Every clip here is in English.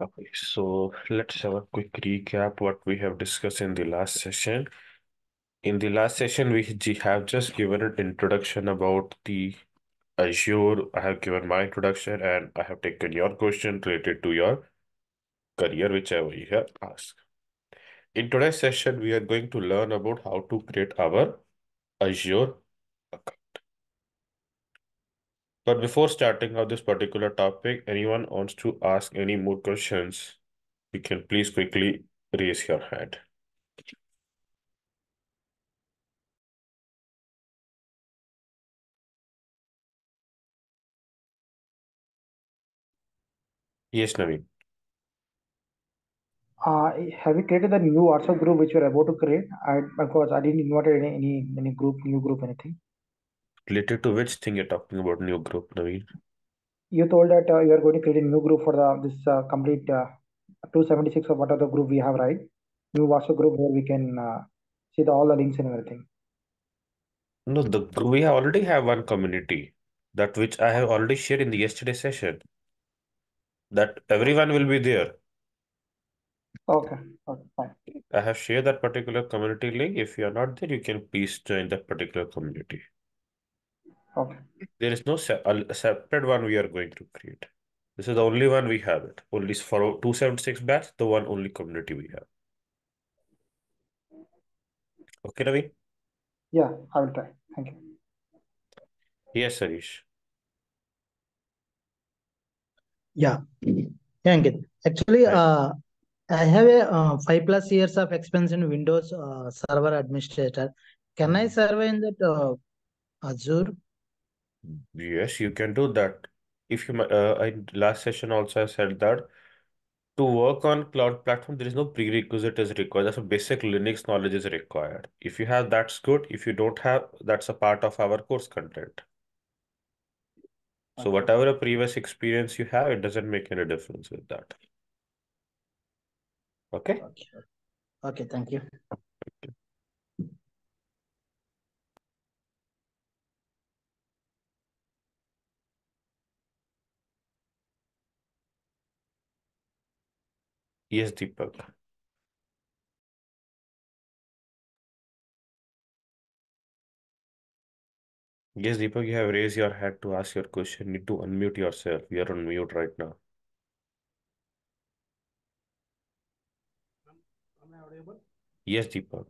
Okay, so let's have a quick recap what we have discussed in the last session. In the last session, we have just given an introduction about the Azure. I have given my introduction and I have taken your question related to your career, whichever you have asked. In today's session, we are going to learn about how to create our Azure account. But before starting on this particular topic, anyone wants to ask any more questions, you can please quickly raise your hand. Yes, Naveen. Uh, have you created the new WhatsApp group which you're about to create? I because I didn't invite any any any group, new group, anything. Related to which thing you're talking about, new group, Naveen? You told that uh, you are going to create a new group for the this uh, complete uh, 276 or what other group we have, right? New WhatsApp group where we can uh, see the, all the links and everything. No, the we already have one community that which I have already shared in the yesterday session. That everyone will be there. Okay, okay, fine. I have shared that particular community link. If you are not there, you can please join that particular community. Okay. There is no se a separate one we are going to create. This is the only one we have it. Only for 276 batch, the one only community we have. Okay, Ravi? Yeah, I will try. Thank you. Yes, Harish. Yeah. Yeah, Ankit. Actually, Right. uh, I have a uh, five plus years of experience in Windows uh, Server Administrator. Can I serve in that uh, Azure? Yes, you can do that. If you, uh, I last session also I said that to work on cloud platform, there is no prerequisite is required. That's a basic Linux knowledge is required. If you have, that's good. If you don't have, that's a part of our course content. So whatever previous experience you have, it doesn't make any difference with that. Okay? Okay. Okay, thank you. Yes, Deepak. Yes, Deepak, you have raised your hand to ask your question. You need to unmute yourself. You are on mute right now. Am I audible? Yes, Deepak.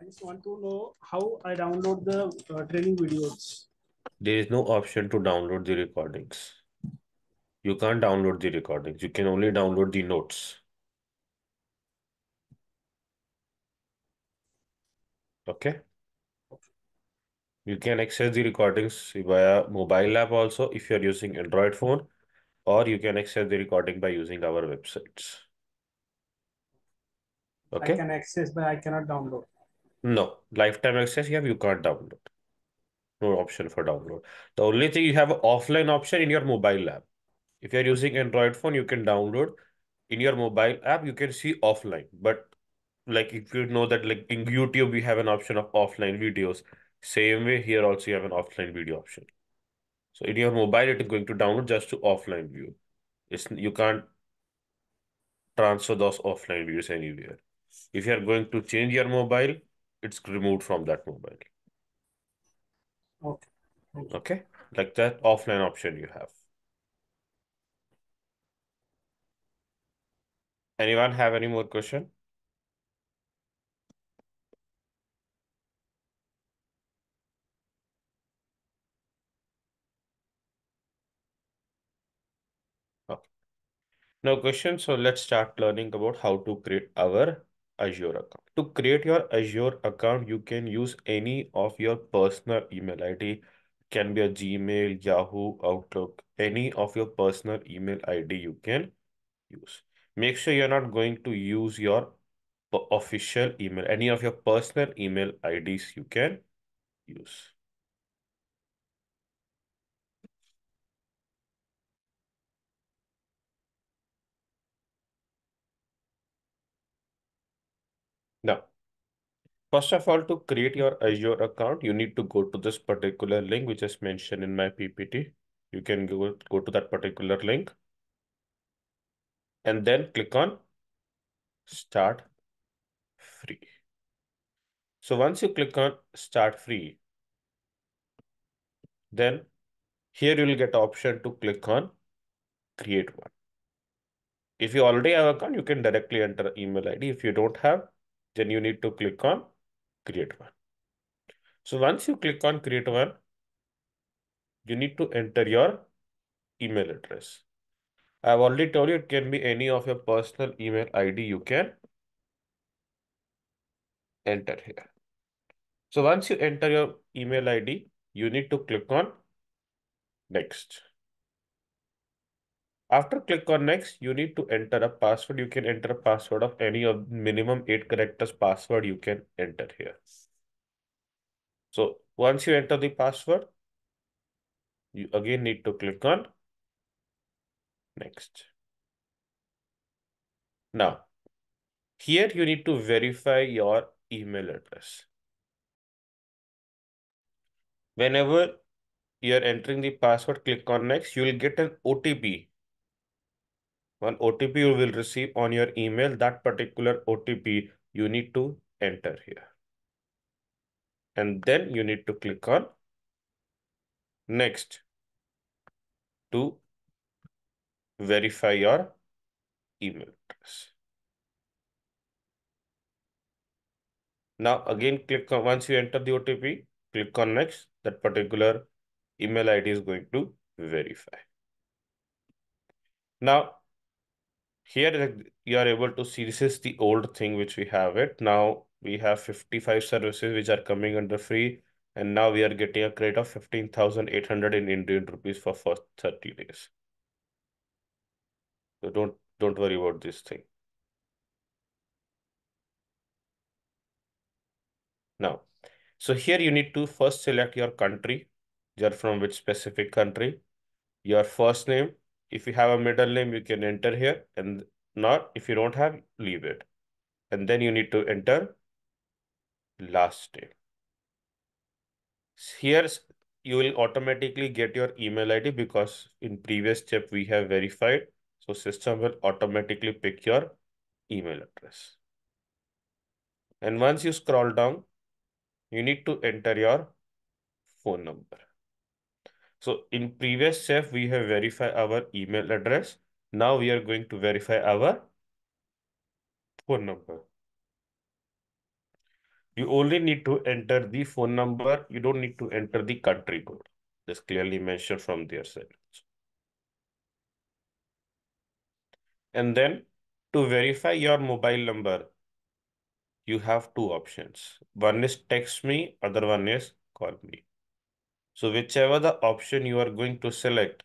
I just want to know how I download the uh, training videos. There is no option to download the recordings. You can't download the recordings. You can only download the notes. Okay? You can access the recordings via mobile app also if you're using Android phone, or you can access the recording by using our websites. Okay. I can access, but I cannot download. No, lifetime access you have, you can't download. No option for download. The only thing you have offline option in your mobile app. If you're using Android phone, you can download. In your mobile app, you can see offline. But like if you know that like in YouTube, we have an option of offline videos. Same way here also you have an offline video option. So in your mobile, it is going to download just to offline view. It's you can't transfer those offline views anywhere. If you are going to change your mobile, it's removed from that mobile. Okay. Okay, like that offline option you have. Anyone have any more question? Okay. No question. So let's start learning about how to create our Azure account. To create your Azure account, you can use any of your personal email ID. Can be a Gmail, Yahoo, Outlook, any of your personal email ID you can use. Make sure you're not going to use your official email. Any of your personal email IDs you can use. Now, first of all, to create your Azure account, you need to go to this particular link, which is mentioned in my PPT. You can go, go to that particular link. And then click on start free. So once you click on start free, then here you will get option to click on create one. If you already have account, you can directly enter email ID. If you don't have, then you need to click on create one. So once you click on create one, you need to enter your email address. I've already told you it can be any of your personal email ID you can enter here. So once you enter your email ID, you need to click on next. After click on next, you need to enter a password. You can enter a password of any of minimum eight characters password you can enter here. So once you enter the password, you again need to click on next. Now, here you need to verify your email address. Whenever you're entering the password, click on next, you will get an OTP. One OTP you will receive on your email. That particular OTP you need to enter here. And then you need to click on next to verify your email address. Now again, click on once you enter the OTP, click on next. That particular email ID is going to verify. Now, here you are able to see this is the old thing which we have it. Now we have 55 services which are coming under free. And now we are getting a credit of 15,800 in Indian rupees for first 30 days. So don't don't worry about this thing. Now, so here you need to first select your country. You're from which specific country. Your first name. If you have a middle name, you can enter here. And not, if you don't have, leave it. And then you need to enter last name. Here, you will automatically get your email ID because in previous step we have verified. So system will automatically pick your email address. And once you scroll down, you need to enter your phone number. So in previous step, we have verified our email address. Now we are going to verify our phone number. You only need to enter the phone number. You don't need to enter the country code. This clearly mentioned from their side. And then to verify your mobile number, you have two options. One is text me, other one is call me. So whichever the option you are going to select,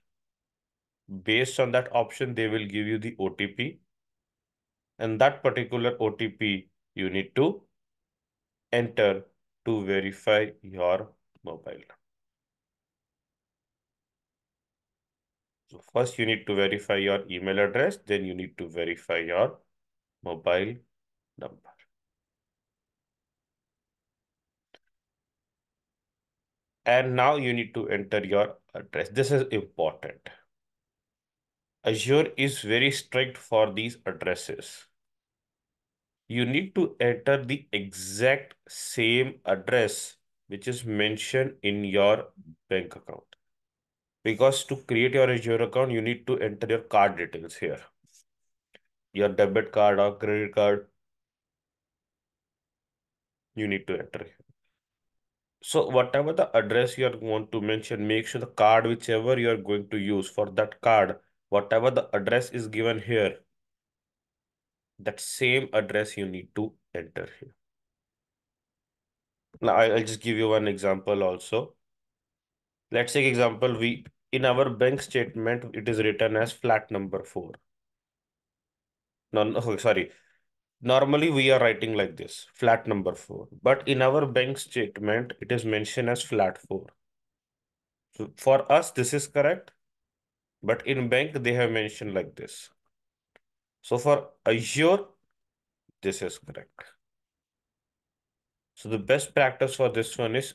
based on that option, they will give you the OTP. And that particular OTP you need to enter to verify your mobile. So first you need to verify your email address, then you need to verify your mobile number. And now you need to enter your address. This is important. Azure is very strict for these addresses. You need to enter the exact same address which is mentioned in your bank account. Because to create your Azure account, you need to enter your card details here. Your debit card or credit card. You need to enter. So whatever the address you are want to mention, make sure the card whichever you are going to use for that card, whatever the address is given here, that same address you need to enter here. Now I'll just give you one example also. Let's take example, we in our bank statement, it is written as flat number four. No, no, sorry. Normally we are writing like this, flat number four. But in our bank statement, it is mentioned as flat four. So for us, this is correct. But in bank, they have mentioned like this. So for Azure, this is correct. So the best practice for this one is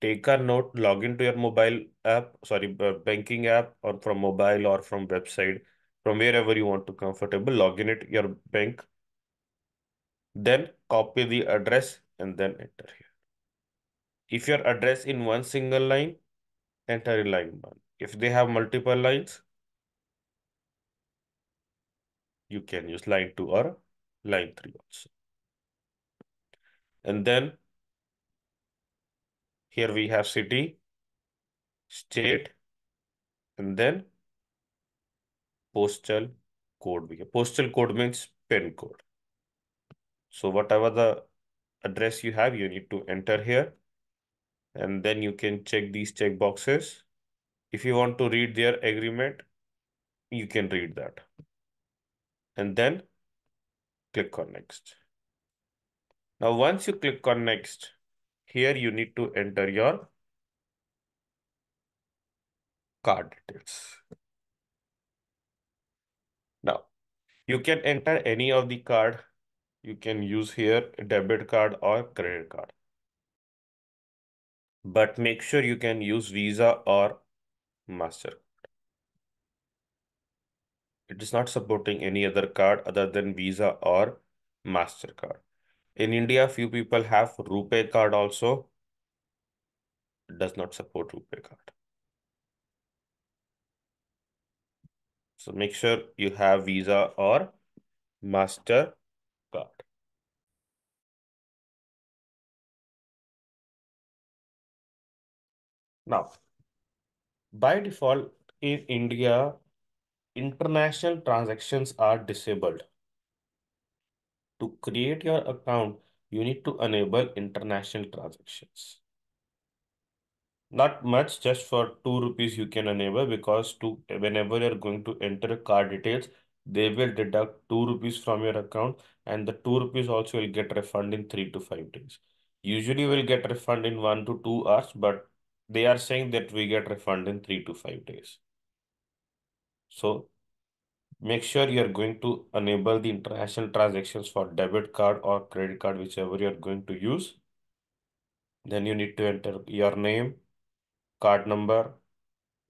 take a note, log into your mobile app, sorry, banking app or from mobile or from website from wherever you want to comfortable, log in it, your bank, then copy the address and then enter here. If your address in one single line, enter in line one. If they have multiple lines, you can use line two or line three also. And then here we have city, state, and then postal code. Postal code means PIN code. So whatever the address you have, you need to enter here. And then you can check these check boxes. If you want to read their agreement, you can read that. And then click on next. Now, once you click on next, here you need to enter your card details. Now, you can enter any of the card. You can use here debit card or credit card. But make sure you can use Visa or Master. It is not supporting any other card other than Visa or MasterCard. In India, few people have RuPay card also. It does not support RuPay card. So make sure you have Visa or Master card. Now, by default in India, international transactions are disabled. To create your account, you need to enable international transactions. Not much, just for 2 rupees you can enable because to whenever you're going to enter card details, they will deduct 2 rupees from your account and the 2 rupees also will get refund in 3 to 5 days. Usually will get refund in 1 to 2 hours, but they are saying that we get refund in 3 to 5 days. So make sure you're going to enable the international transactions for debit card or credit card, whichever you're going to use. Then you need to enter your name, card number,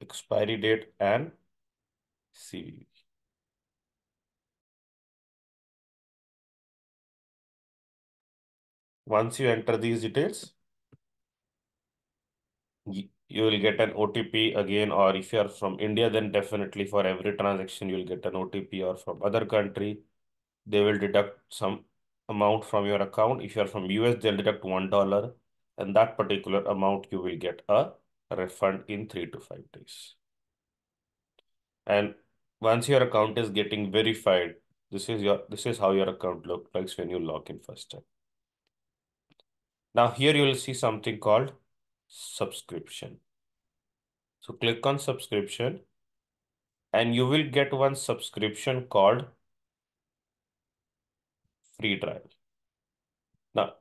expiry date, and CVV. Once you enter these details, you will get an OTP again, or if you are from India, then definitely for every transaction, you will get an OTP or from other country, they will deduct some amount from your account. If you are from US, they'll deduct $1 and that particular amount you will get a refund in three to five days. And once your account is getting verified, this is your this is how your account looks like when you log in first time. Now here you will see something called subscription. So click on subscription and you will get one subscription called free trial. Now,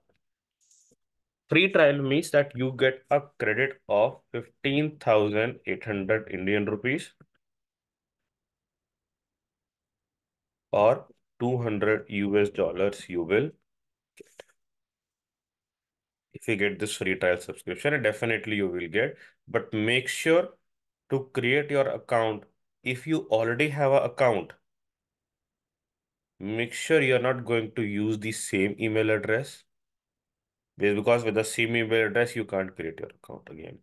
free trial means that you get a credit of 15,800 Indian rupees or 200 US dollars you will if you get this free trial subscription, definitely you will get. But make sure to create your account. If you already have an account, make sure you're not going to use the same email address. Because with the same email address, you can't create your account again.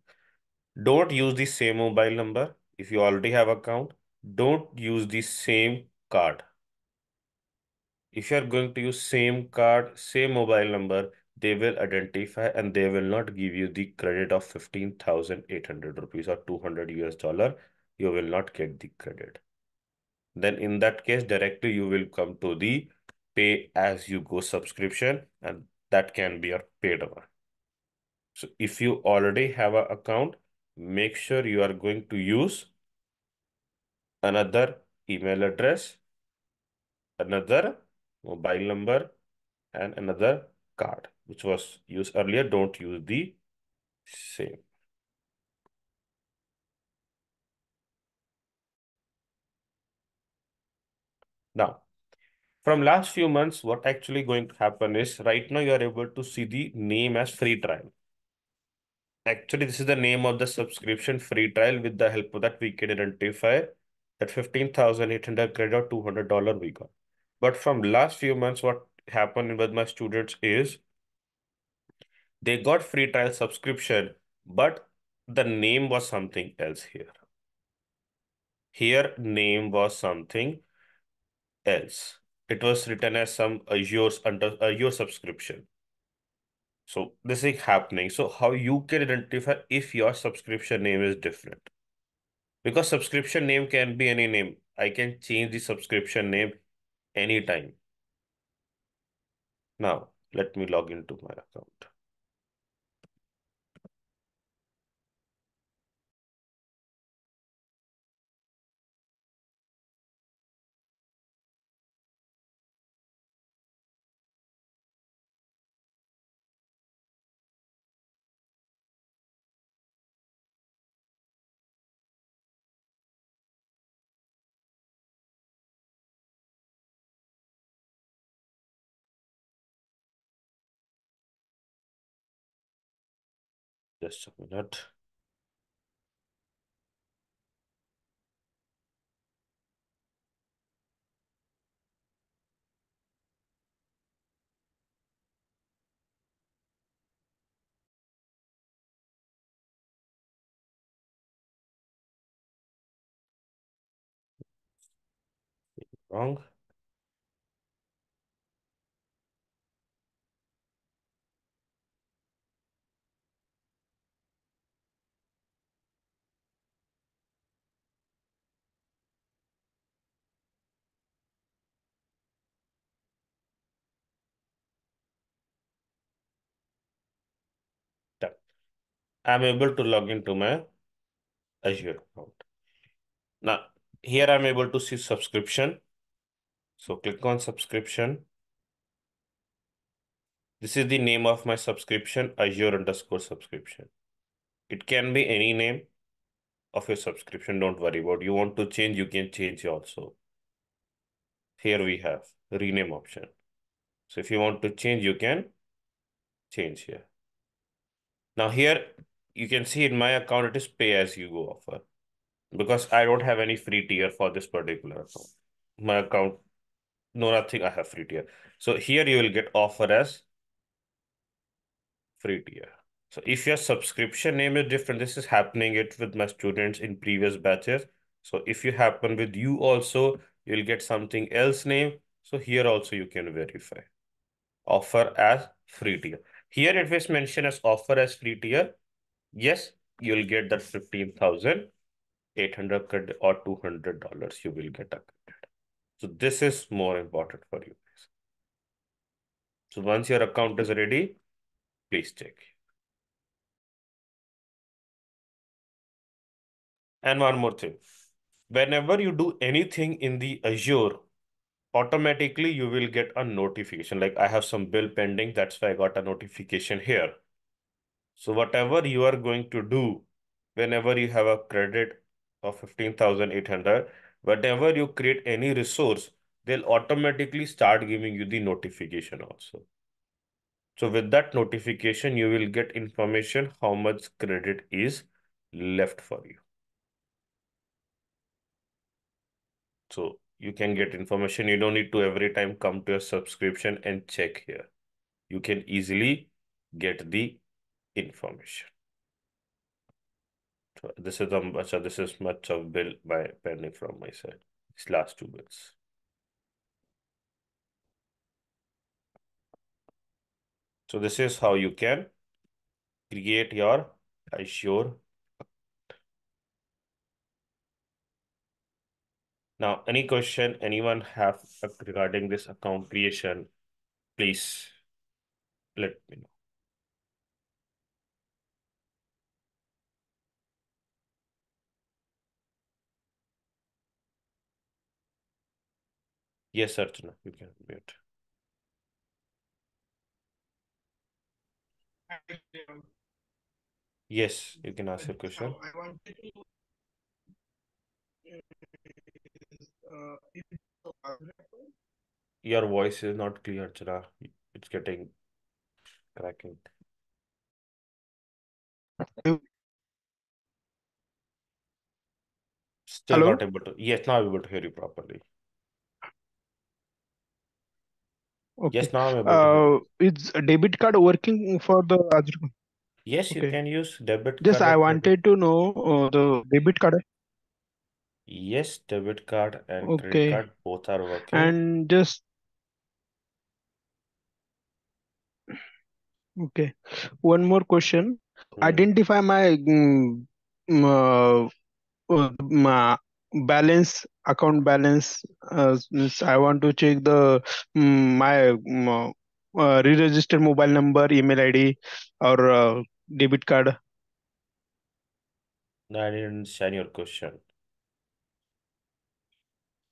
Don't use the same mobile number. If you already have account, don't use the same card. If you're going to use same card, same mobile number, they will identify and they will not give you the credit of 15,800 rupees or 200 US dollar. You will not get the credit. Then in that case, directly you will come to the pay as you go subscription and that can be a paid one. So if you already have an account, make sure you are going to use another email address, another mobile number, and another card which was used earlier, don't use the same. Now, from last few months, what actually going to happen is right now you are able to see the name as free trial. Actually, this is the name of the subscription free trial. With the help of that, we can identify that 15,800 credit or $200 we got. But from last few months, what happened with my students is they got free trial subscription, but the name was something else here. Here name was something else. It was written as some Azure's under Azure subscription. So this is happening. So how you can identify if your subscription name is different? Because subscription name can be any name. I can change the subscription name anytime. Now, let me log into my account. Just a minute. Wrong. Done. I'm able to log into my Azure account. Now, here I'm able to see subscription. So click on subscription. This is the name of my subscription, Azure underscore subscription. It can be any name of your subscription. Don't worry about. You want to change, you can change also. Here we have rename option. So if you want to change, you can change here. Now here you can see in my account, it is pay as you go offer because I don't have any free tier for this particular account. My account, no, nothing, I have free tier. So here you will get offer as free tier. So if your subscription name is different, this is happening it with my students in previous batches. So if you happen with you also, you'll get something else name. So here also you can verify. Offer as free tier. Here it was mentioned as offer as free tier. Yes, you'll get that 15,800 credit or $200 you will get a credit. So this is more important for you guys. So once your account is ready, please check. And one more thing. Whenever you do anything in the Azure, automatically you will get a notification. Like I have some bill pending. That's why I got a notification here. So whatever you are going to do, whenever you have a credit of 15,800, whenever you create any resource, they'll automatically start giving you the notification also. So with that notification, you will get information how much credit is left for you. So you can get information. You don't need to every time come to your subscription and check here. You can easily get the information. So this is the much this is much of bill by pending from my side. These last two bills. So this is how you can create your Azure Now, any question anyone have regarding this account creation, please let me know. Yes, Archana, you can mute. Yes, you can ask your question. I wanted to uh, Your voice is not clear, Archana. It's getting cracking. Still Hello? not able to. Yes, now I'm able to hear you properly. Okay. Yes, now I'm able to Uh, is a debit card working for the Azure? Yes, you Okay. can use debit Just card I or credit. wanted to know uh, the debit card. Yes, debit card and credit card both are working. And just okay. One more question. Hmm. Identify my uh, uh, my balance account balance. Uh, I want to check the mm, my mm, uh, re-registered mobile number, email ID, or uh, debit card. I didn't understand your question.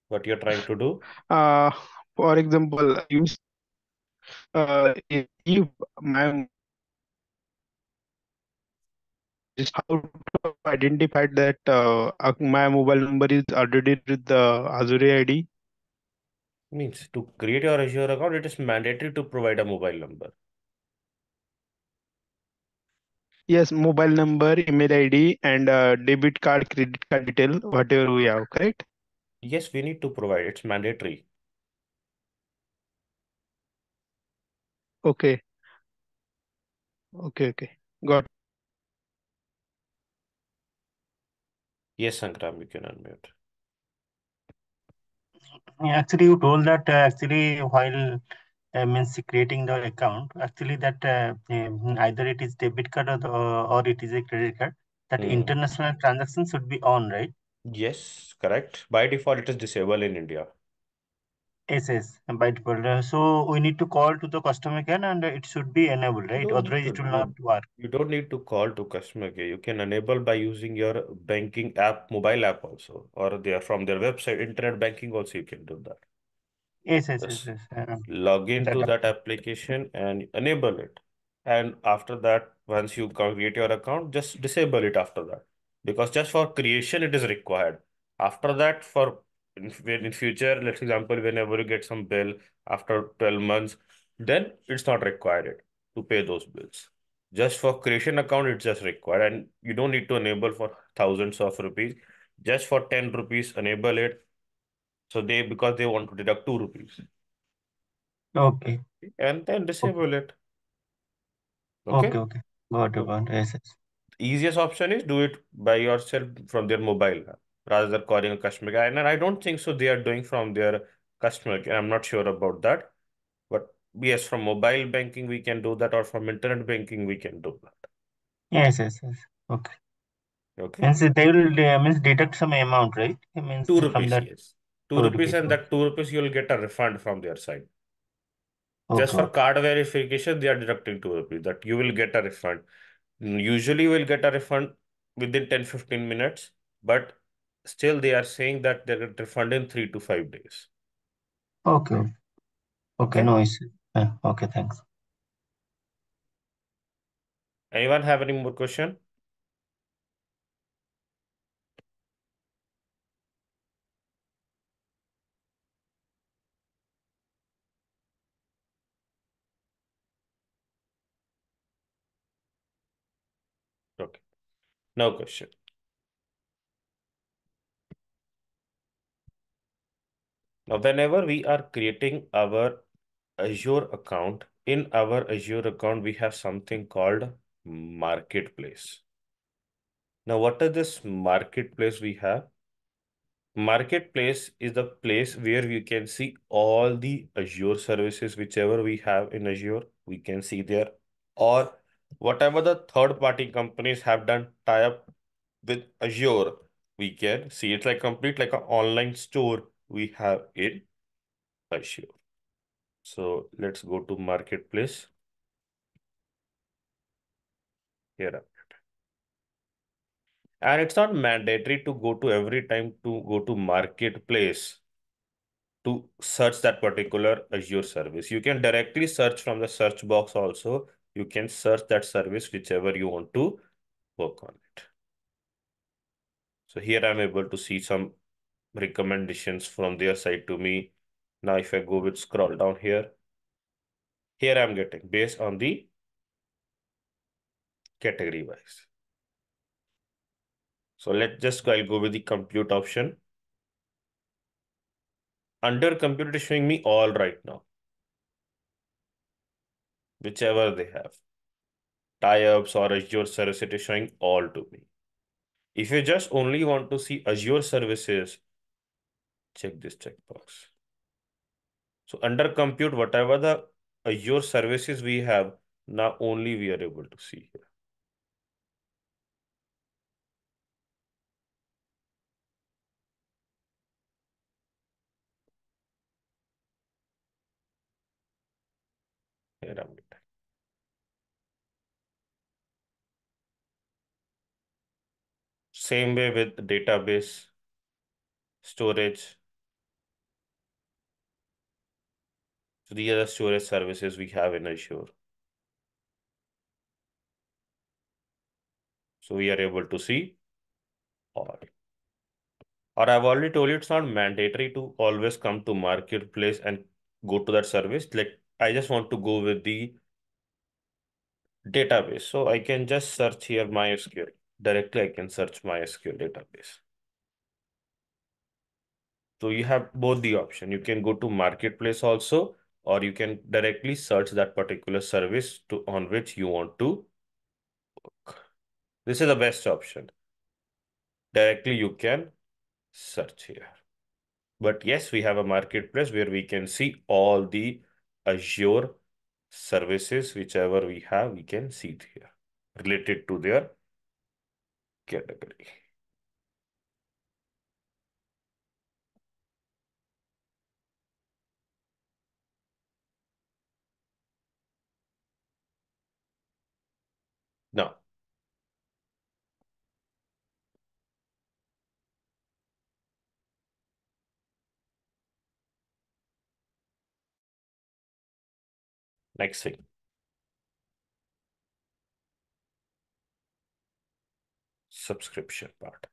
What you're trying to do? Uh, for example, use uh, if my just how to identify that uh, uh, my mobile number is already with the Azure ID. Means to create your Azure account, it is mandatory to provide a mobile number. Yes, mobile number, email ID, and uh, debit card, credit card detail, whatever we have, correct? Yes, we need to provide. It's mandatory. Okay. Okay, okay. Got Yes, Sangram, you can unmute. Actually, you told that uh, actually while uh, means creating the account, actually that uh, um, either it is debit card or, the, or it is a credit card, that Hmm. international transaction should be on, right? Yes, correct. By default, it is disabled in India. Yes, yes, by default. Uh, so we need to call to the customer care and it should be enabled, right? Otherwise, it will you- not work. You don't need to call to customer care. You can enable by using your banking app, mobile app also, or they are from their website, internet banking also you can do that. Yes, yes, Yes. yes, yes. Um, Log into that- that application and enable it. And after that, once you create your account, just disable it after that. Because just for creation, it is required. After that, for in, when in future, let's example, whenever you get some bill after 12 months, then it's not required to pay those bills. Just for creation account, it's just required. And you don't need to enable for thousands of rupees. Just for 10 rupees, enable it. So they, because they want to deduct 2 rupees Okay, and then disable it. Okay. okay, okay. Got it, got it. Yes, yes. Easiest option is do it by yourself from their mobile app rather than calling a customer care. And I don't think so they are doing from their customer care. I'm not sure about that. But yes, from mobile banking we can do that, or from internet banking we can do that. Yes, yes, yes. Okay. Okay. Means they will uh, means deduct some amount, right? It means Two from rupees, that. yes. Two Two rupees, rupees, and that two rupees you'll get a refund from their side. Just for card verification, they are deducting two rupees. That you will get a refund. Usually, you will get a refund within 10 15 minutes, but still, they are saying that they get refund in three to five days. Okay. Okay, no issue. Okay, thanks. Anyone have any more question? Okay. No question. Now, whenever we are creating our Azure account, in our Azure account, we have something called Marketplace. Now, what is this Marketplace we have? Marketplace is the place where you can see all the Azure services, whichever we have in Azure, we can see there. Or whatever the third-party companies have done tie-up with Azure, we can see it's like complete like an online store we have in Azure. So let's go to Marketplace. Here. And it's not mandatory to go to every time to go to Marketplace to search that particular Azure service. You can directly search from the search box also. You can search that service whichever you want to work on it. So here I'm able to see some recommendations from their side to me. Now if I go with scroll down here, here I'm getting based on the category wise. So let's just go, I'll go with the compute option. Under compute, is showing me all right now. Whichever they have. Tie-ups or Azure service, it is showing all to me. If you just only want to see Azure services, check this checkbox. So under compute, whatever the Azure services we have, now only we are able to see here. Same way with database, storage. So these are the storage services we have in Azure. So we are able to see all. Or I've already told you it's not mandatory to always come to marketplace and go to that service. Like I just want to go with the database. So I can just search here MySQL. Directly I can search MySQL database. So you have both the option. You can go to marketplace also, or you can directly search that particular service to on which you want to. This is the best option. Directly you can search here. But yes, we have a marketplace where we can see all the Azure services, whichever we have, we can see it here related to their category. Now, next thing. Subscription part.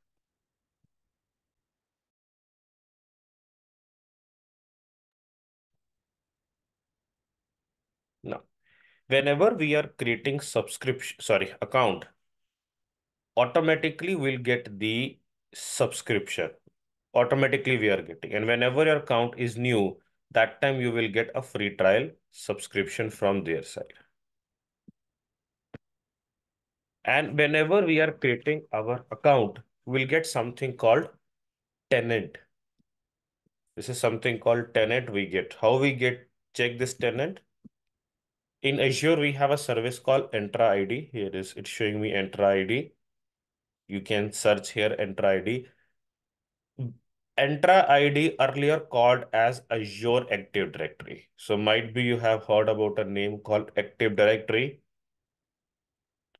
Now, whenever we are creating subscription, sorry, account, automatically we'll get the subscription. Automatically we are getting. And whenever your account is new, that time you will get a free trial subscription from their side. And whenever we are creating our account, we'll get something called tenant. This is something called tenant we get. How we get, check this tenant. In Azure, we have a service called Entra ID. Here is it's showing me Entra ID. You can search here Entra ID. Entra ID earlier called as Azure Active Directory. So might be you have heard about a name called Active Directory.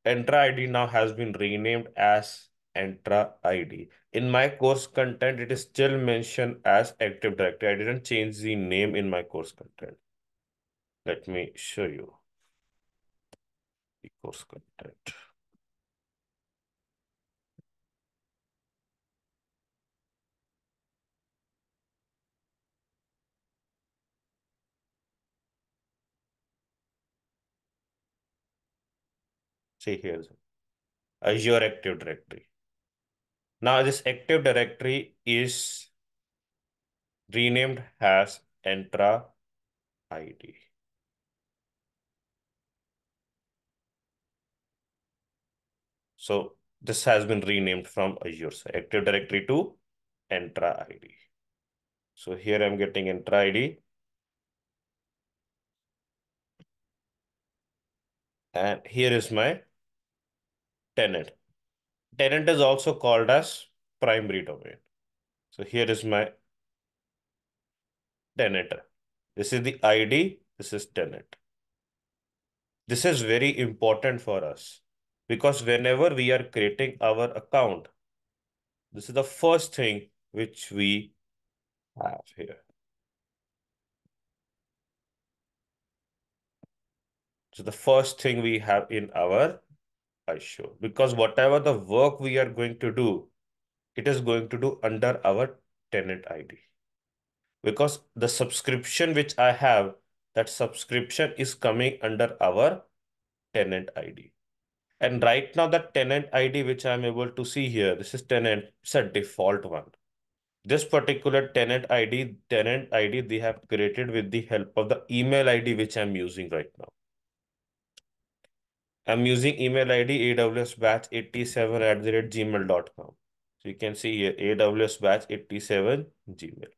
Entra ID now has been renamed as Entra ID. In my course content, it is still mentioned as Active Directory. I didn't change the name in my course content. Let me show you the course content. See here, Azure Active Directory. Now this Active Directory is renamed as Entra ID. So this has been renamed from Azure Active Directory to Entra ID. So here I'm getting Entra ID. And here is my tenant. Tenant is also called as primary domain. So here is my tenant. This is the ID. This is tenant. This is very important for us because whenever we are creating our account, this is the first thing which we have here. So the first thing we have in our Azure, because whatever the work we are going to do, it is going to do under our tenant ID. Because the subscription which I have, that subscription is coming under our tenant ID. And right now, the tenant ID which I'm able to see here, this is tenant, it's a default one. This particular tenant ID, tenant ID they have created with the help of the email ID which I'm using right now. I'm using email ID awsbatch87 at the rate gmail.com. So you can see here awsbatch87 gmail.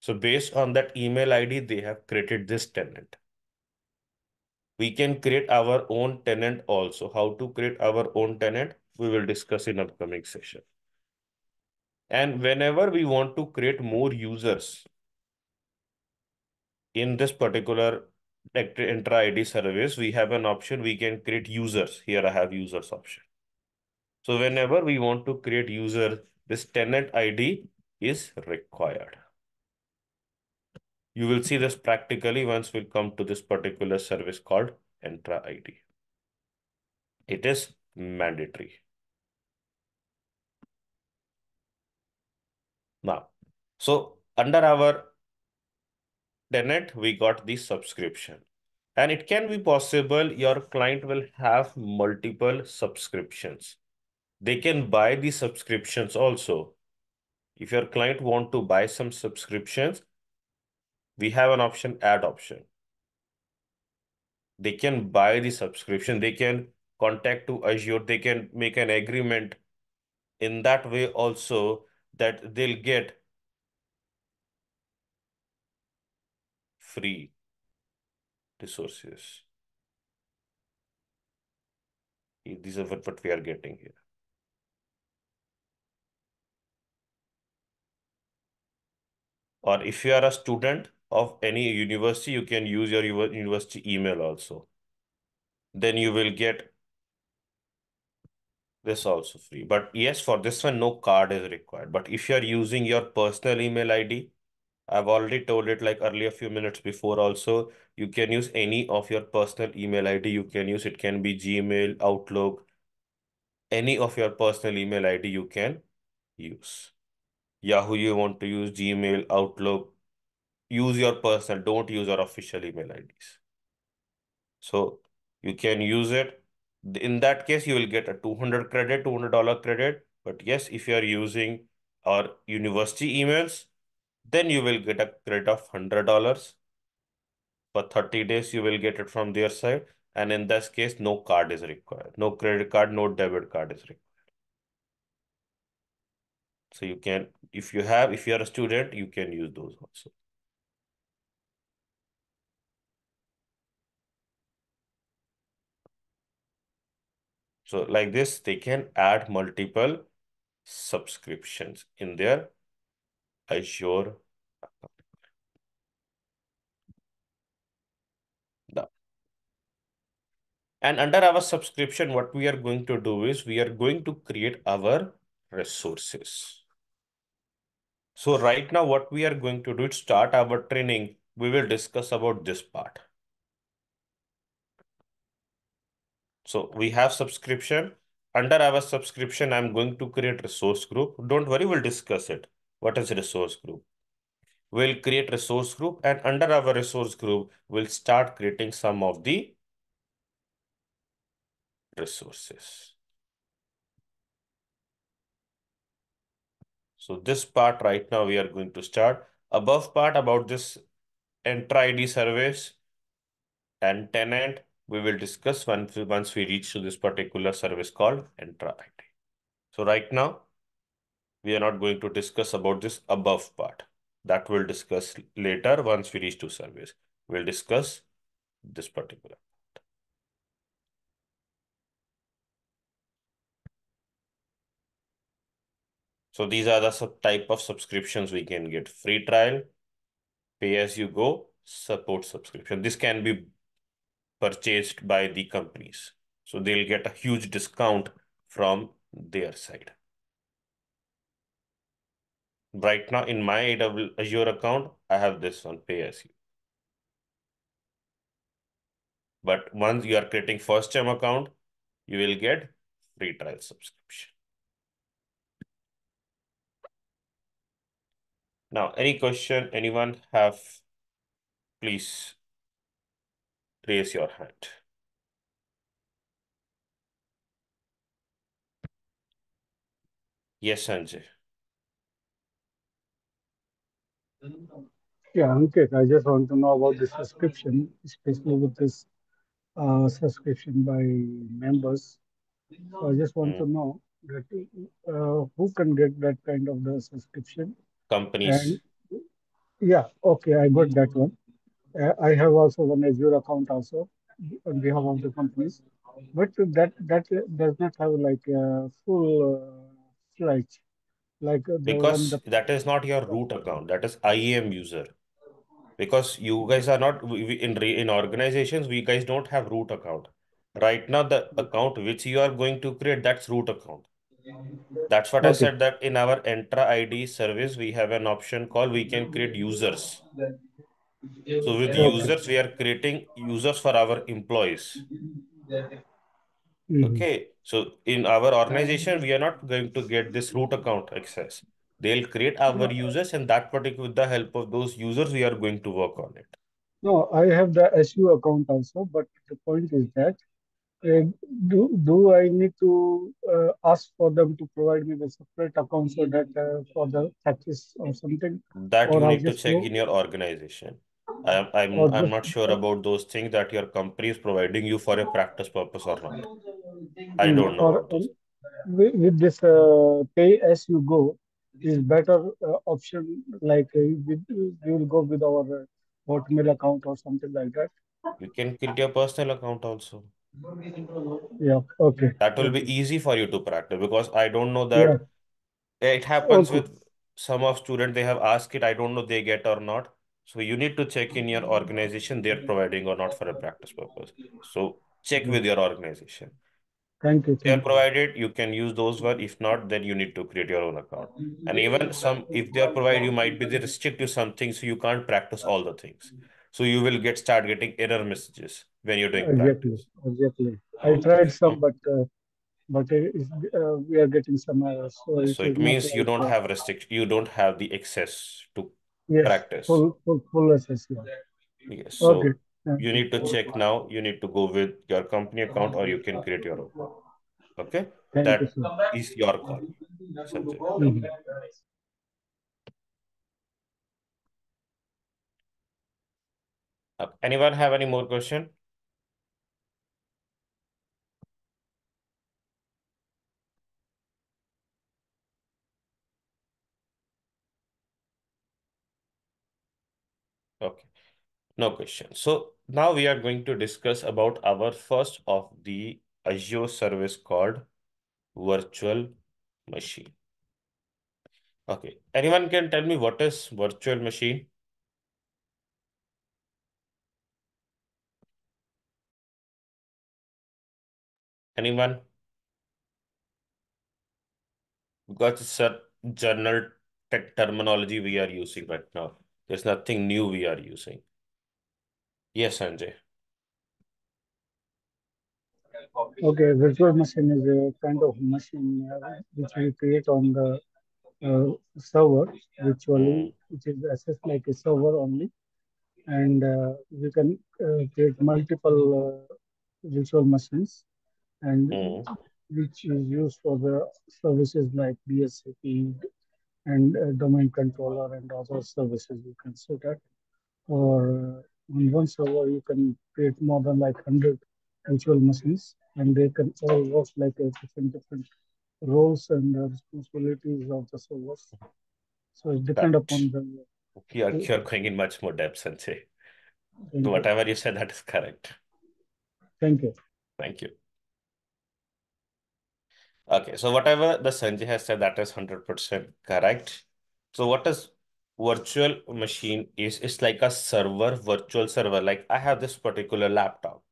So based on that email ID, they have created this tenant. We can create our own tenant also. How to create our own tenant, we will discuss in upcoming session. And whenever we want to create more users in this particular Entra ID service, we have an option, we can create users. Here I have users option. So whenever we want to create user, this tenant ID is required. You will see this practically once we come to this particular service called Entra ID. It is mandatory. Now, so under our tenant, we got the subscription. And it can be possible your client will have multiple subscriptions. They can buy the subscriptions also. If your client want to buy some subscriptions, we have an option, add option. They can buy the subscription. They can contact to Azure. They can make an agreement in that way also that they'll get free resources. These are what, what we are getting here. Or if you are a student of any university, you can use your university email also. Then you will get this also free. But yes, for this one, no card is required. But if you are using your personal email ID, I've already told it like earlier a few minutes before also, you can use any of your personal email ID. You can use, it can be Gmail, Outlook, any of your personal email ID you can use. Yahoo, you want to use Gmail, Outlook, use your personal, don't use your official email IDs. So you can use it. In that case, you will get a 200 credit, $200 credit. But yes, if you are using our university emails, then you will get a credit of $100. For 30 days, you will get it from their side. And in this case, no card is required. No credit card, no debit card is required. So you can, if you have, if you are a student, you can use those also. So like this, they can add multiple subscriptions in their Azure. And under our subscription, what we are going to do is we are going to create our resources. So right now, what we are going to do is start our training. We will discuss about this part. So we have subscription. Under our subscription, I'm going to create resource group. Don't worry, we'll discuss it. What is resource group? We'll create resource group and under our resource group, we'll start creating some of the resources. So this part right now we are going to start. Above part about this Entra ID service and tenant, we will discuss once, once we reach to this particular service called Entra ID. So right now, we are not going to discuss about this above part. That we'll discuss later once we reach to service. We'll discuss this particular part. So these are the sub type of subscriptions we can get. Free trial, pay as you go, support subscription. This can be purchased by the companies. So they'll get a huge discount from their side right now in my Azure account, I have this one, pay as you. But once you are creating first time account, you will get free trial subscription. Now, any question anyone have, please raise your hand. Yes, Sanjay. Yeah, Ankit, I just want to know about the subscription, especially with this uh, subscription by members. So I just want to Mm. know that uh, who can get that kind of the subscription? Companies. And yeah, okay, I got that one. Uh, I have also one Azure account also on behalf of the companies, but that that does not have like a full uh, flight like uh, Because the that is not your root account. That is IAM user. Because you guys are not we, in re- in organizations, we guys don't have root account. Right now, the account which you are going to create, that's root account. That's what I said that in our Entra ID service, we have an option called we can create users. So with okay users, we are creating users for our employees. Mhm. Okay. So in our organization, we are not going to get this root account access. They'll create our users, and that particular with the help of those users, we are going to work on it. No, I have the SU account also, but the point is that uh, do do I need to uh, ask for them to provide me the separate account so that uh, for the taxes or something, That or you need to check go in your organization. I'm I'm or I'm not sure about those things that your company is providing you for a practice purpose or not. I mm, don't know or about those. with, with this uh, pay as you go is better uh, option like uh, we, we will go with our uh, Hotmail account or something like that. You can create your personal account also. Yeah, okay, That will be easy for you to practice because I don't know yeah, that it happens okay, with some of students they have asked it. I don't know they get or not. So you need to check in your organization they're providing or not for a practice purpose. So check with your organization. thank you, If they are provided, you can use those one. If not, then you need to create your own account. And even some, if they are provided, you might be they restrict you something, so you can't practice all the things. So you will get start getting error messages when you're doing Exactly, practice. exactly. I tried some, but uh, but uh, uh, we are getting some errors, so it so it means you don't have restrict, you don't have the access to yes, practice. full full full access. Yeah. Yes. Okay, So thank you you. need to check now. You need to go with your company account or you can create your own. Okay. Thank That sir. is your call. Mhm. Uh, Anyone have any more question? Okay. No question. So now we are going to discuss about our first of the Azure service called virtual machine. Okay. Anyone can tell me what is virtual machine? Anyone? Because it's a general tech terminology we are using right now. There's nothing new we are using. Yes, Sanjay. Okay, virtual machine is a kind of machine uh, which we create on the uh, server virtually, Mm, which is accessed like a server only, and uh, we can uh, create multiple uh, virtual machines, and mm, which is used for the services like DHCP and uh, domain controller and other services you can set that. Or uh, on one server you can create more than like 100 virtual machines and they can all work like a different different roles and uh, responsibilities of the servers. So it depends upon the. you're, you're going in much more depth, Sanjay. Whatever you said, that is correct. Thank you. Thank you. Okay, so whatever the Sanjay has said, that is 100% correct. So what is virtual machine is, it's like a server, virtual server. Like I have this particular laptop.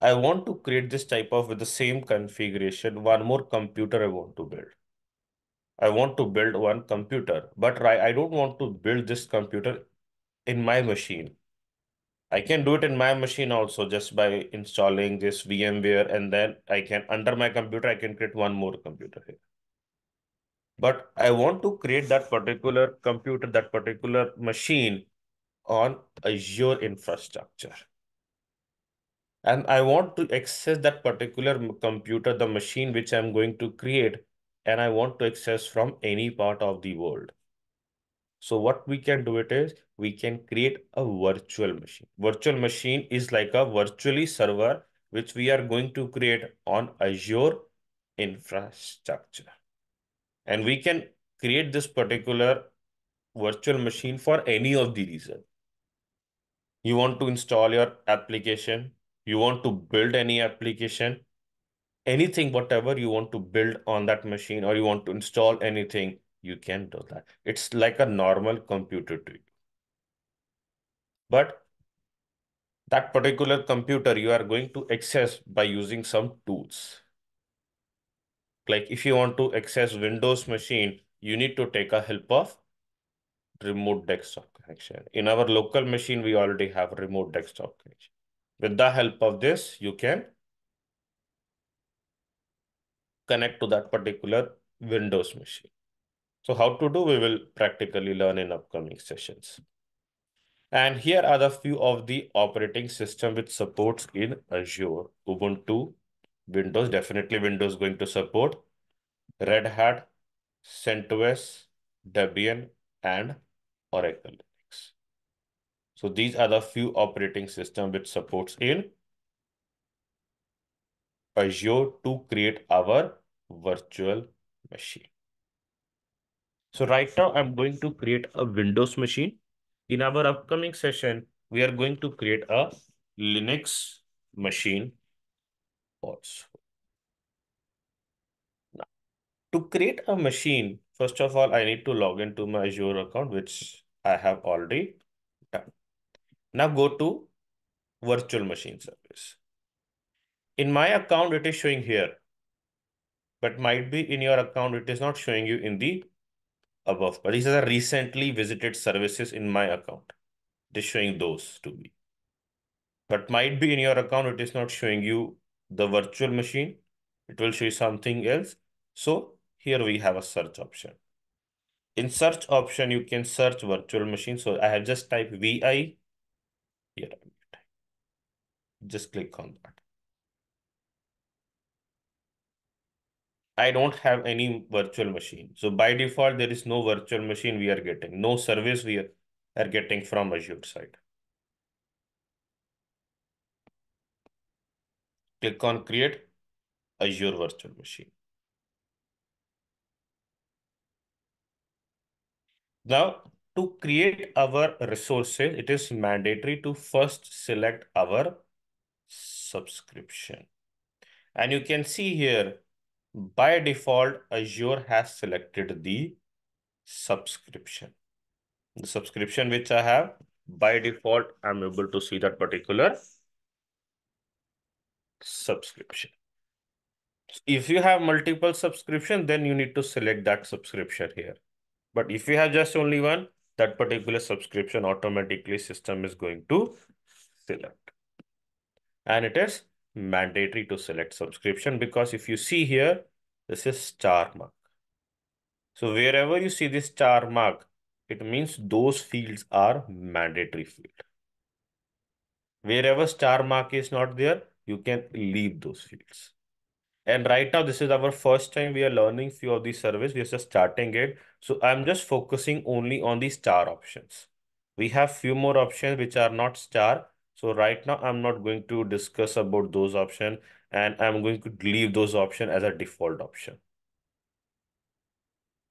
I want to create this type of with the same configuration, one more computer I want to build. I want to build one computer, but I don't want to build this computer in my machine. I can do it in my machine also just by installing this VMware and then I can, under my computer, I can create one more computer here. But I want to create that particular computer, that particular machine on Azure infrastructure. And I want to access that particular computer, the machine which I'm going to create and I want to access from any part of the world. So what we can do it is we can create a virtual machine. Virtual machine is like a virtually server which we are going to create on Azure infrastructure. And we can create this particular virtual machine for any of the reason. You want to install your application, you want to build any application, anything, whatever you want to build on that machine, or you want to install anything, you can do that. It's like a normal computer to you. But that particular computer you are going to access by using some tools. Like if you want to access Windows machine, you need to take a help of remote desktop connection. In our local machine, we already have remote desktop connection. With the help of this, you can connect to that particular Windows machine. So how to do, we will practically learn in upcoming sessions. And here are the few of the operating system which supports in Azure, Ubuntu, Windows, definitely Windows going to support, Red Hat, CentOS, Debian, and Oracle Linux. So these are the few operating system which supports in Azure to create our virtual machine. So right now I'm going to create a Windows machine. In our upcoming session, we are going to create a Linux machine also. Now, to create a machine, first of all, I need to log into my Azure account, which I have already done. Now go to virtual machine service. In my account, it is showing here, but might be in your account, it is not showing you in the above. But these are the recently visited services in my account. It is showing those to me. But might be in your account, it is not showing you the virtual machine. It will show you something else. So here we have a search option. In search option, you can search virtual machine. So I have just typed VI. Here, just click on that. I don't have any virtual machine. So by default, there is no virtual machine we are getting, no service we are getting from Azure side. Click on create Azure virtual machine. Now, to create our resources, it is mandatory to first select our subscription. And you can see here, by default, Azure has selected the subscription. The subscription which I have, by default, I'm able to see that particular subscription. If you have multiple subscription, then you need to select that subscription here. But if you have just only one, that particular subscription automatically system is going to select. And it is mandatory to select subscription because if you see here, this is star mark. So wherever you see this star mark, it means those fields are mandatory field. Wherever star mark is not there, you can leave those fields. And right now, this is our first time we are learning few of these service. We are just starting it. So I'm just focusing only on the star options. We have few more options which are not star. So right now, I'm not going to discuss about those option and I'm going to leave those option as a default option.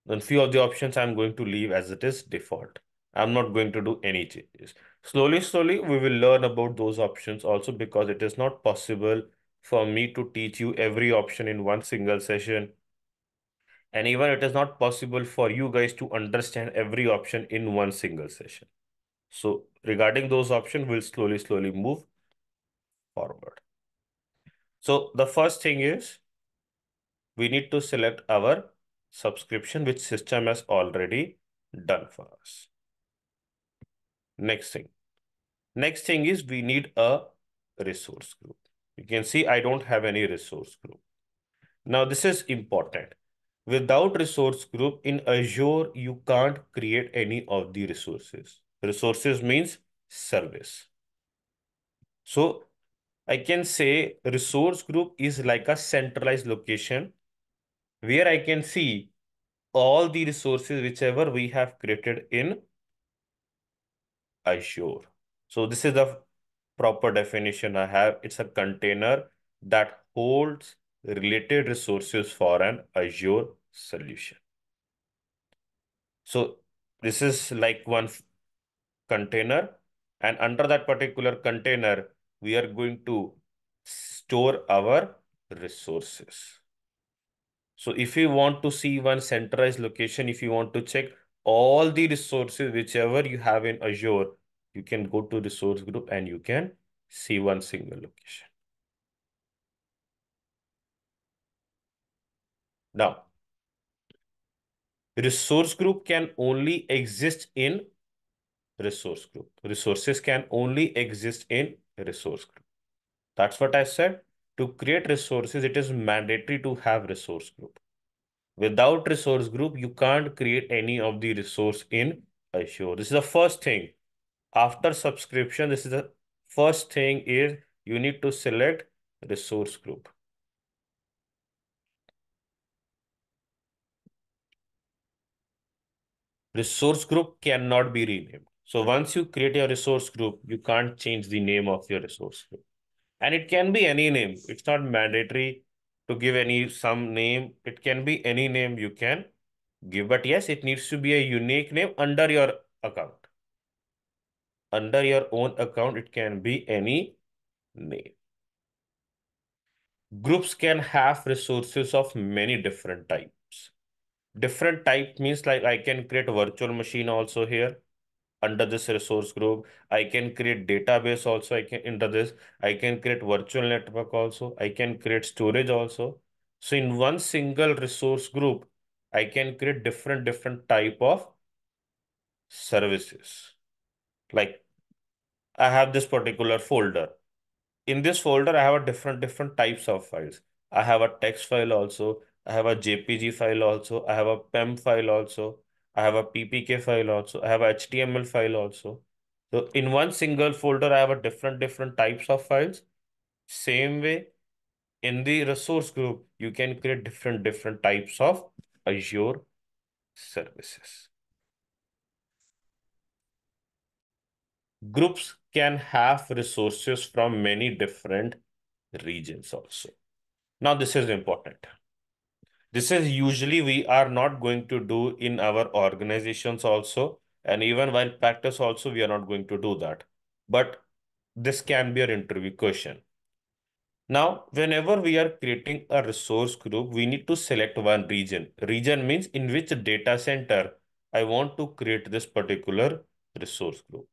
Then few of the options I'm going to leave as it is default. I'm not going to do any changes. Slowly, slowly, we will learn about those options also because it is not possible for me to teach you every option in one single session. And even it is not possible for you guys to understand every option in one single session. So regarding those options, we'll slowly, slowly move forward. So the first thing is we need to select our subscription, which system has already done for us. Next thing. Next thing is we need a resource group. You can see I don't have any resource group. Now this is important. Without resource group in Azure, you can't create any of the resources. Resources means service. So I can say resource group is like a centralized location where I can see all the resources whichever we have created in Azure. So this is the proper definition I have. It's a container that holds related resources for an Azure solution. So this is like one container and under that particular container, we are going to store our resources. So if you want to see one centralized location, if you want to check all the resources, whichever you have in Azure, you can go to resource group and you can see one single location. Now, resource group can only exist in resource group. Resources can only exist in resource group. That's what I said. To create resources, it is mandatory to have resource group. Without resource group, you can't create any of the resource in Azure. This is the first thing. After subscription, this is the first thing is you need to select resource group. Resource group cannot be renamed. So once you create your resource group, you can't change the name of your resource group. And it can be any name. It's not mandatory to give any some name. It can be any name you can give. But yes, it needs to be a unique name under your account. Under your own account, it can be any name. Groups can have resources of many different types. Different type means like I can create a virtual machine also here under this resource group. I can create database also. I can under this. I can create virtual network also. I can create storage also. So in one single resource group, I can create different different type of services. Like I have this particular folder. In this folder, I have a different different types of files. I have a text file also. I have a JPG file also. I have a PEM file also. I have a PPK file also. I have a HTML file also. So in one single folder, I have a different, different types of files. Same way, in the resource group, you can create different, different types of Azure services. Groups can have resources from many different regions also. Now, this is important. This is usually we are not going to do in our organizations also. And even while practice also, we are not going to do that. But this can be an interview question. Now, whenever we are creating a resource group, we need to select one region. Region means in which data center I want to create this particular resource group.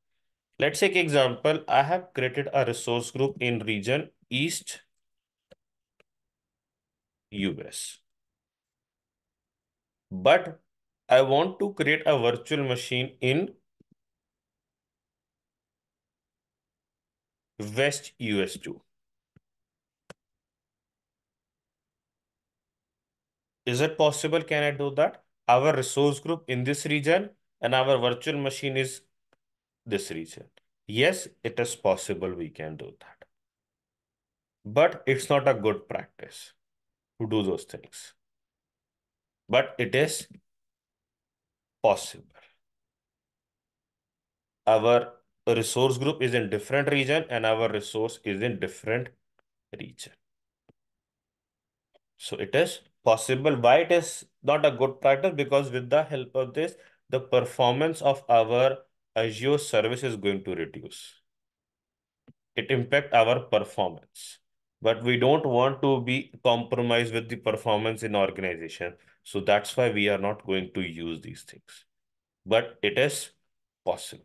Let's take example. I have created a resource group in region East US. But I want to create a virtual machine in West US2. Is it possible? Can I do that? Our resource group in this region and our virtual machine is this region. Yes, it is possible we can do that. But it's not a good practice to do those things. But it is possible. Our resource group is in different region and our resource is in different region. So it is possible. Why it is not a good practice? Because with the help of this, the performance of our Azure service is going to reduce. It impact our performance. But we don't want to be compromised with the performance in organization. So that's why we are not going to use these things. But it is possible.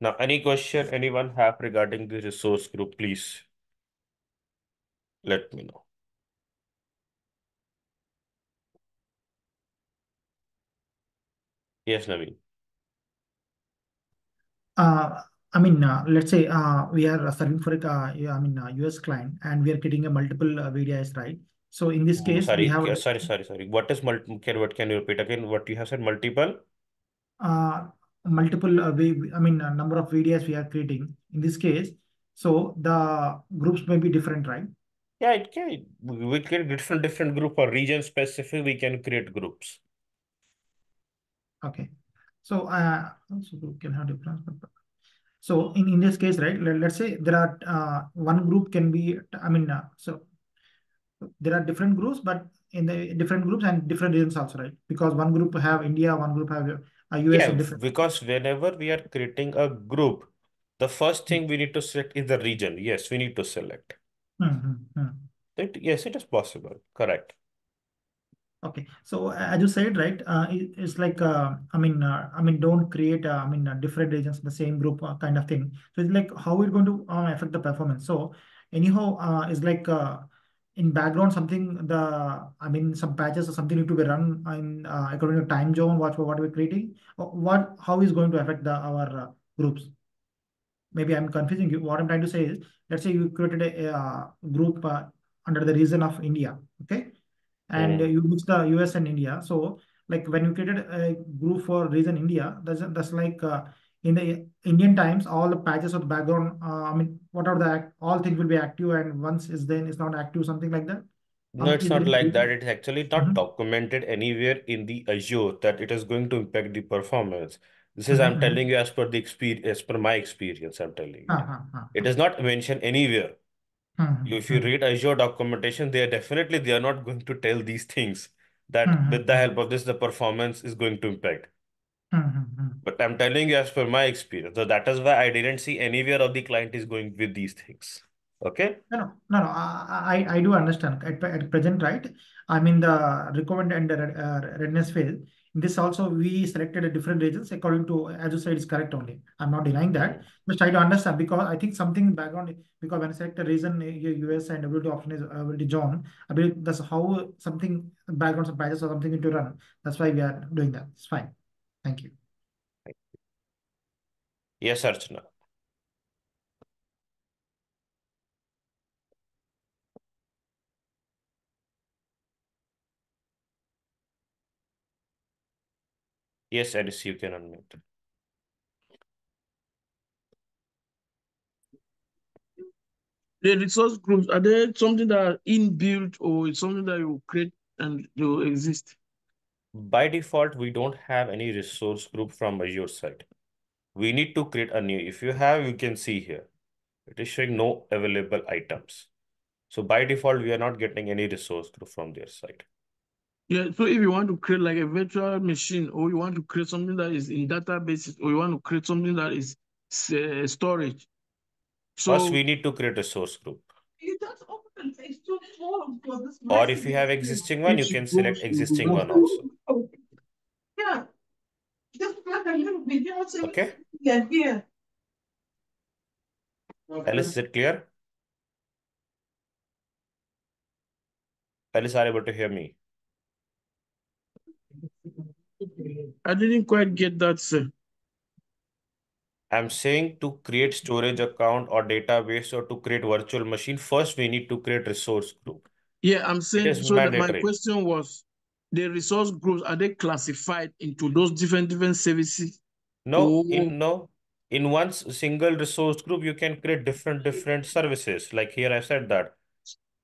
Now, any question anyone have regarding the resource group, please let me know. Yes, Naveen. Uh, I mean, uh, let's say uh, we are serving for a, uh, I mean, uh, US client, and we are getting a multiple uh, VDIs, right? So in this case, sorry, we have yeah, sorry, sorry, sorry. What is multi? Can what can you repeat again? What you have said? Multiple. uh, multiple uh, we, I mean, a number of VDIs we are creating. In this case, so the groups may be different, right? Yeah, it can. We create different different group or region specific. We can create groups. Okay. So, uh, so group can have different. So in, in this case, right, let, us say there are uh, one group can be, I mean, uh, so there are different groups, but in the different groups and different regions also, right? Because one group have India, one group have uh, US Yeah, different. because whenever we are creating a group, the first thing we need to select is the region. Yes, we need to select. Mm-hmm. It, yes, it is possible. Correct. Okay, so as you said, right, uh, it, it's like, uh, I mean, uh, I mean, don't create, uh, I mean, uh, different regions in the same group uh, kind of thing. So it's like how it's going to affect the performance. So anyhow, it's like in background something the, I mean, some patches or something need to be run in according to time zone. What what we're creating, what how is going to affect the our groups. Maybe I'm confusing you. What I'm trying to say is, let's say you created a, a group under the region of India. Okay and Mm. you mix the US and India. So like when you created a group for region India, that's that's like uh, in the Indian times, all the patches of the background, uh, I mean, what are the all things will be active, and once is then it's not active, something like that. No, it's not like that. It's actually not Mhm. documented anywhere in the Azure that it is going to impact the performance. This is I'm Mhm, telling you as per the experience, as per my experience, I'm telling you. Ah, ah, ah, It is not mentioned anywhere. Mhm, If you mhm, read Azure documentation, they are definitely they are not going to tell these things that Mhm, with the mhm. help of this, the performance is going to impact. mhm, mhm. But I'm telling you as per my experience. So that is why I didn't see anywhere of the client is going with these things. Okay? No, no, no, no. I, I, do understand. At, at present, right? I mean the requirement and the uh, readiness phase. This also we selected a different regions according to as you said is correct only. I'm not denying that. Just try to understand because I think something background because when I select a region eh, US and ability option is uh, ability zone, I believe that's how something background some patches or something into run. That's why we are doing that. It's fine. Thank you. Yes, Archana. Yes, Alice, you can unmute. The resource groups, are they something that are inbuilt or it's something that you create and you exist? By default, we don't have any resource group from Azure side. We need to create a new. If you have, you can see here. It is showing no available items. So by default, we are not getting any resource group from their side. Yeah, so if you want to create like a virtual machine or you want to create something that is in databases or you want to create something that is uh, storage. So First, we need to create a source group. it does open, it's too small for this Or if you have existing one, you can select existing one also. Yeah. Just like a little bit, you know, so Okay? yeah, here. Alice, is it clear? Alice, are you able to hear me? I didn't quite get that, sir. I'm saying to create storage account or database or to create virtual machine, first we need to create resource group. Yeah, I'm saying so that my question was the resource groups are they classified into those different different services? No, Oh. in no, in one single resource group, you can create different different services. Like here, I said that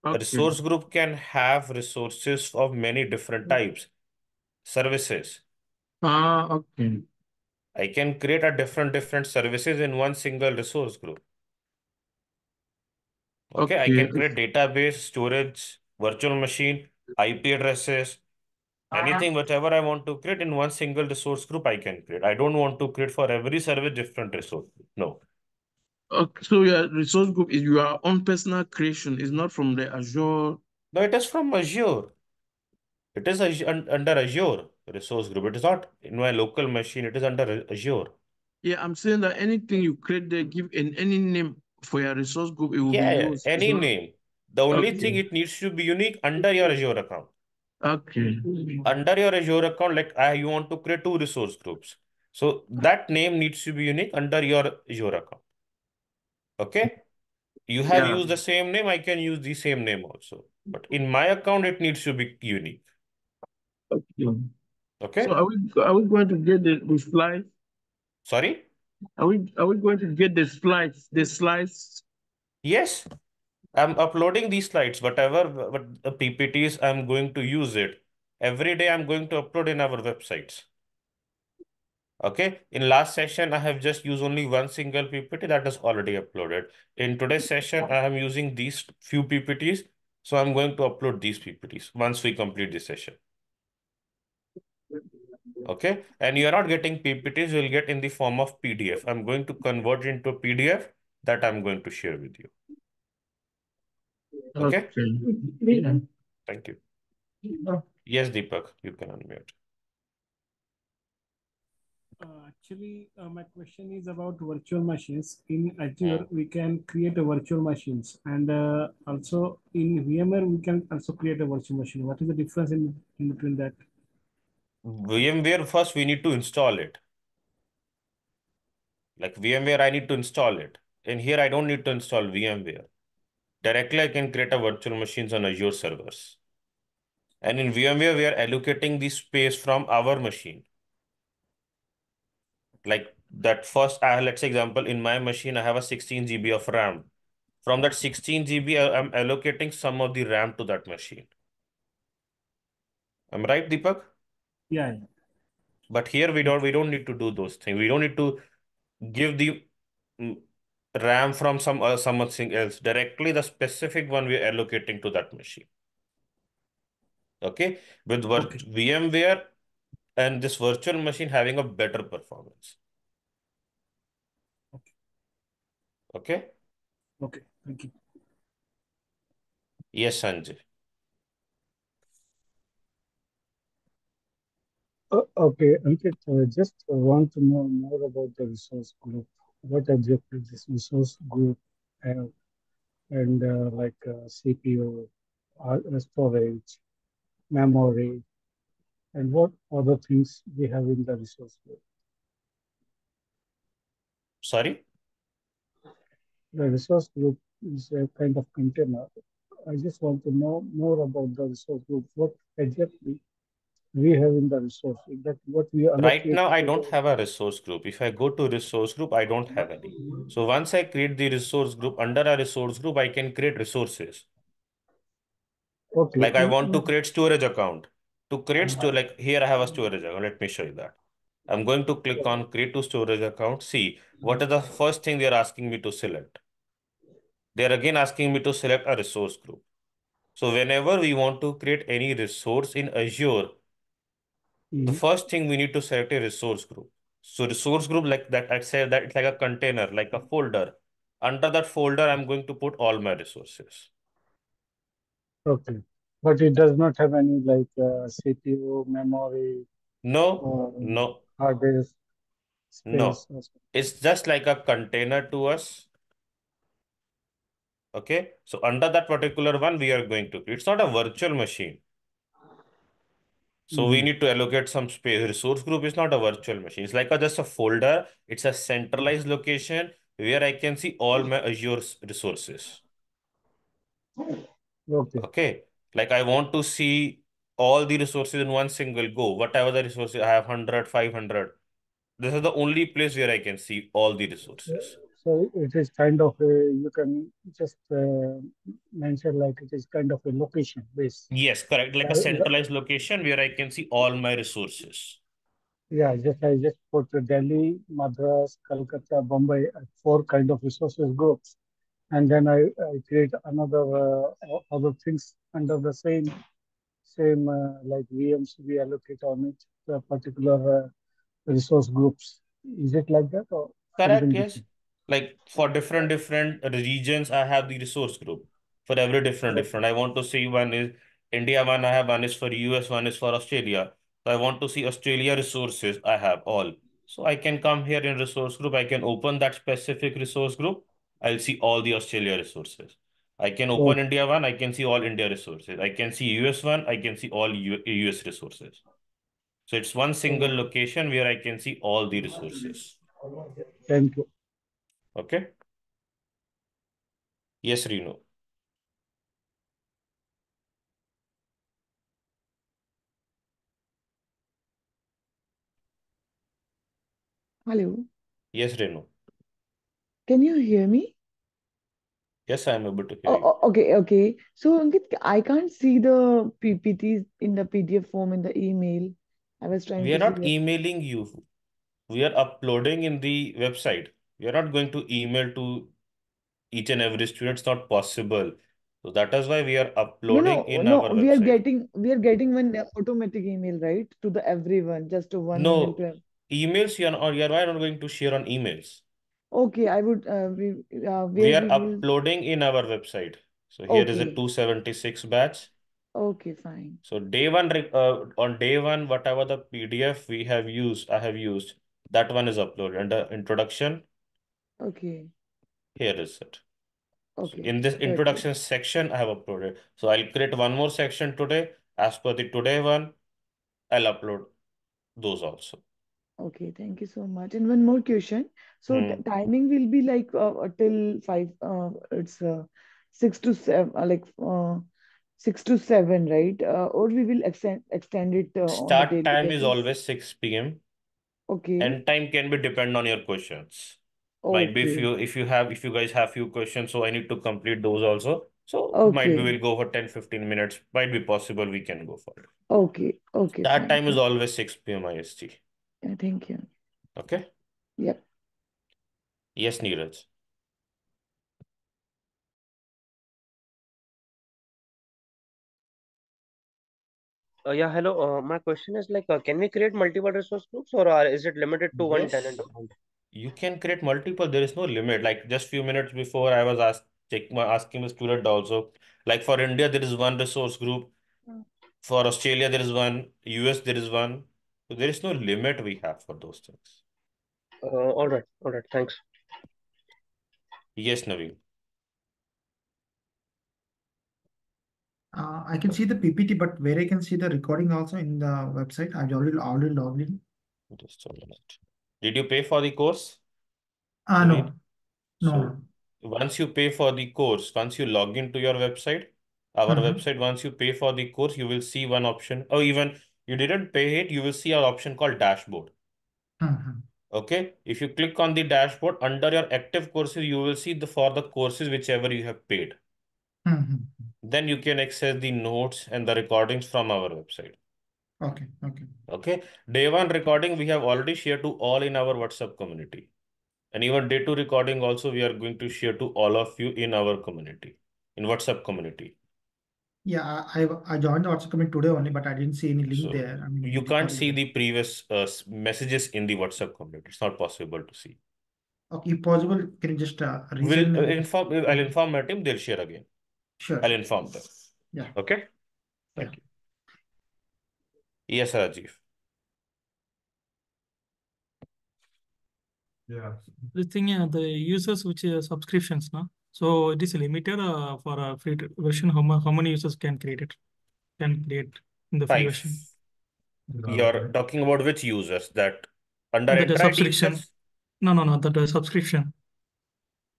a Okay. resource group can have resources of many different mm-hmm. types, services. Ah, okay. I can create a different different services in one single resource group. Okay, I Okay. can create database, storage, virtual machine, IP addresses, anything, whatever I want to create in one single resource group, I can create. I don't want to create for every service different resource. group. No. Okay, so your resource group is your own personal creation, is not from the Azure. No, it is from Azure. It is Azure, un- under Azure resource group. It is not in my local machine. It is under Azure. Yeah, I'm saying that anything you create there, give in any name for your resource group, it will Yeah, be used. Any not- name. The only thing it needs to be unique under your Azure account. Okay. Under your Azure account, like I, you want to create two resource groups. So that name needs to be unique under your Azure account. Okay? You have Yeah. used the same name, I can use the same name also. But in my account, it needs to be unique. Okay. Okay? So are we are we going to get the, the slides? Sorry? Are we are we going to get the slides? The slides? Yes. I'm uploading these slides, whatever what the PPTs I'm going to use it. Every day I'm going to upload in our websites. Okay, in last session, I have just used only one single PPT that is already uploaded. In today's session, I am using these few PPTs. So I'm going to upload these PPTs once we complete this session. Okay, and you're not getting PPTs, you'll get in the form of PDF. I'm going to convert into a PDF that I'm going to share with you. Okay, Okay. thank you. Yes, Deepak, you can unmute. Uh, actually, uh, my question is about virtual machines. In Azure, we can create a virtual machines, and uh, also in VMware, we can also create a virtual machine. What is the difference in, in between that? VMware first we need to install it. Like VMware, I need to install it. In here, I don't need to install VMware. Directly, I can create a virtual machines on Azure servers. And in VMware, we are allocating the space from our machine. Like that first, uh, let's say example, in my machine, I have a 16 GB of RAM. From that 16 GB, I'm allocating some of the RAM to that machine. Am I right, Deepak? Yeah, yeah. But here we don't we don't need to do those things. We don't need to give the mm, RAM from some uh, something else directly. The specific one we are allocating to that machine. Okay, with Okay. VMware and this virtual machine having a better performance. Okay. Okay. Okay, thank you. Yes, Sanjay. Uh, okay, Ankit, uh, just want to know more about the resource group. What exactly this resource group have, and uh, like uh, CPU, uh, storage, memory, and what other things we have in the resource group. Sorry. The resource group is a kind of container. I just want to know more about the resource group. What exactly we have in the resource that what we Right now, I don't have a resource group. If I go to resource group, I don't have any. So once I create the resource group, under a resource group, I can create resources. Okay. Like I want to create storage account. To create store, uh-huh. like here I have a storage account. Let me show you that. I'm going to click on create to storage account. See, what is the first thing they're asking me to select? They're again asking me to select a resource group. So whenever we want to create any resource in Azure, the Mhm. first thing we need to select a resource group. So resource group like that, I said that it's like a container, like a folder. Under that folder, I'm going to put all my resources. Okay, but it does not have any like uh, CPU, memory, No, no, hard disk no. It's just like a container to us. Okay, so under that particular one, we are going to, it's not a virtual machine. So we Mhm. need to allocate some space. Resource group is not a virtual machine. It's like a, just a folder. It's a centralized location where I can see all my Azure resources. Okay, Okay, like I want to see all the resources in one single go. Whatever the resources, I have 100, 500. This is the only place where I can see all the resources. So it is kind of a, you can just uh, mention like it is kind of a location base. Yes, correct. Like a Uh, centralized location where I can see all my resources. Yeah, just I just put Delhi, Madras, Calcutta, Bombay, uh, four kind of resources groups, and then I, I create another uh, other things under the same same uh, like VMs we allocate on it particular uh, resource groups. Is it like that or Correct, yes. different? Like for different different regions, I have the resource group. For every different different. I want to see one is India one, I have one is for US, one is for Australia. So I want to see Australia resources, I have all. So I can come here in resource group, I can open that specific resource group. I'll see all the Australia resources. I can open. India one, I can see all India resources. I can see US one, I can see all U US resources. So it's one single location where I can see all the resources. Thank you. Okay? Yes, Renu. Hello, Yes, Renu. can you hear me? Yes, I am able to hear Oh, you. oh, okay, okay. So Ankit, I can't see the PPTs in the PDF form in the email. I was trying We are to see not that. emailing you. We are uploading in the website. We are not going to email to each and every student. It's not possible. So that is why we are No, uploading no, in no. our We are getting we are getting one automatic email, right? To the everyone, just to one email No, to emails you are or you are not going to share on emails. Okay, I would uh, we uh, We are we will uploading in our website. So here is a 276 batch. Okay, fine. So day one, uh, on day one, whatever the PDF we have used, I have used, that one is uploaded. Under introduction, Okay. here is it. So Okay. in this introduction section, I have uploaded. So I'll create one more section today. As per the today one, I'll upload those also. Okay, thank you so much. And one more question. So Hmm. the timing will be like uh, till five. Uh, it's uh, six to seven, uh, like uh, six to seven, right? Uh, or we will extend extend it uh, Start time is always 6 p.m. Okay. End time can be depend on your questions. Might be if you if you have if you guys have few questions, so I need to complete those also. So might be we'll go for 10, 15 minutes. Might be possible we can go for it. Okay. Okay. that Fine. time is always 6 p.m. IST. yeah, thank you. Okay? Yep. Yes, Neeraj. Uh, yeah, hello. Uh, my question is like, uh, can we create multiple resource groups or uh, is it limited to one tenant account? You can create multiple. There is no limit. Like just few minutes before, I was asked check, my asking the student also. Like for India, there is one resource group. For Australia, there is one. US, there is one. So there is no limit we have for those things. Uh, all right, all right, thanks. Yes, Naveen. Uh, I can see the PPT, but where I can see the recording also in the website. I've already already logged in. Just a minute. Did you pay for the course, Ah, no, no, So once you pay for the course, once you log into your website, our Mhm. website, once you pay for the course, you will see one option, or even you didn't pay it, you will see an option called dashboard. Mhm. Okay. If you click on the dashboard under your active courses, you will see the for the courses whichever you have paid. Mhm. Then you can access the notes and the recordings from our website. Okay, okay. Okay. Day one recording we have already shared to all in our WhatsApp community. And even day two recording also we are going to share to all of you in our community, in WhatsApp community. Yeah, I I joined the WhatsApp community today only, but I didn't see any link So there. I mean, you can't see the previous uh, messages in the WhatsApp community. It's not possible to see. Okay, if possible, can you just uh, We'll uh, inform, I'll inform my team, they'll share again. sure, I'll inform them. Yeah, Okay? yeah. Thank you. Yes, Rajiv. Yeah. The thing, uh, the users which are subscriptions, no? So it is limited uh, for a free version. How, ma- how many users can create it? Can create in the free Five. version? You're talking about which users that under That the subscription. itself? No, no, no. That the subscription.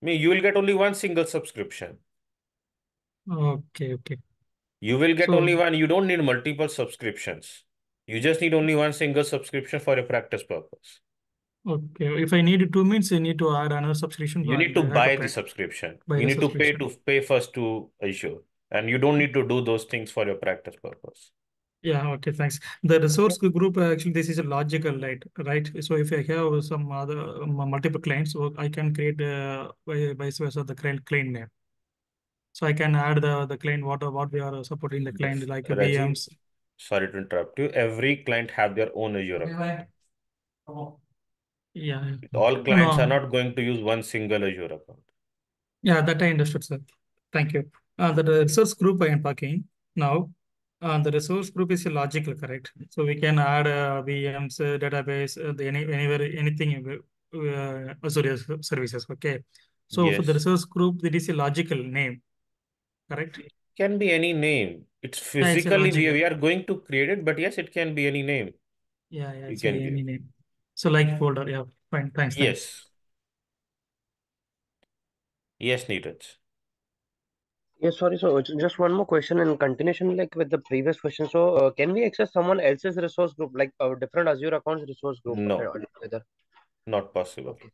I mean, you will get only one single subscription. Okay, okay. You will get So only one. You don't need multiple subscriptions. You just need only one single subscription for your practice purpose. okay, if I need two means I need to add another subscription. You need to buy to the subscription. buy You the need to pay to pay first to Azure. And you don't need to do those things for your practice purpose. Yeah, okay, thanks. The resource group, uh, actually, this is a logical, right? Right. So if I have some other multiple clients, I can create uh, vi- vice versa the client client name. So I can add the the client what what we are supporting the client like Rajiv, VMs. Sorry to interrupt you. Every client have their own Azure account. Yeah. All clients are not going to use one single Azure account. Yeah, that I understood, sir. Thank you. Uh, the resource group I am talking now. Uh, the resource group is a logical, correct? So we can add uh, VMs, uh, database, uh, the any anywhere anything uh, Azure services. Okay. So for the resource group, it is a logical name, correct? Can be any name. It's Yeah, it's a physically we, we are going to create it, but yes, it can be any name Yeah, yeah, you it's can a, give. any name. So like folder, yeah, fine. Thanks, thanks. Yes. Yes, Neeraj. Yes, sorry. So just one more question in continuation, like with the previous question. So uh, can we access someone else's resource group, like a different Azure accounts resource group No, altogether? not possible. Okay,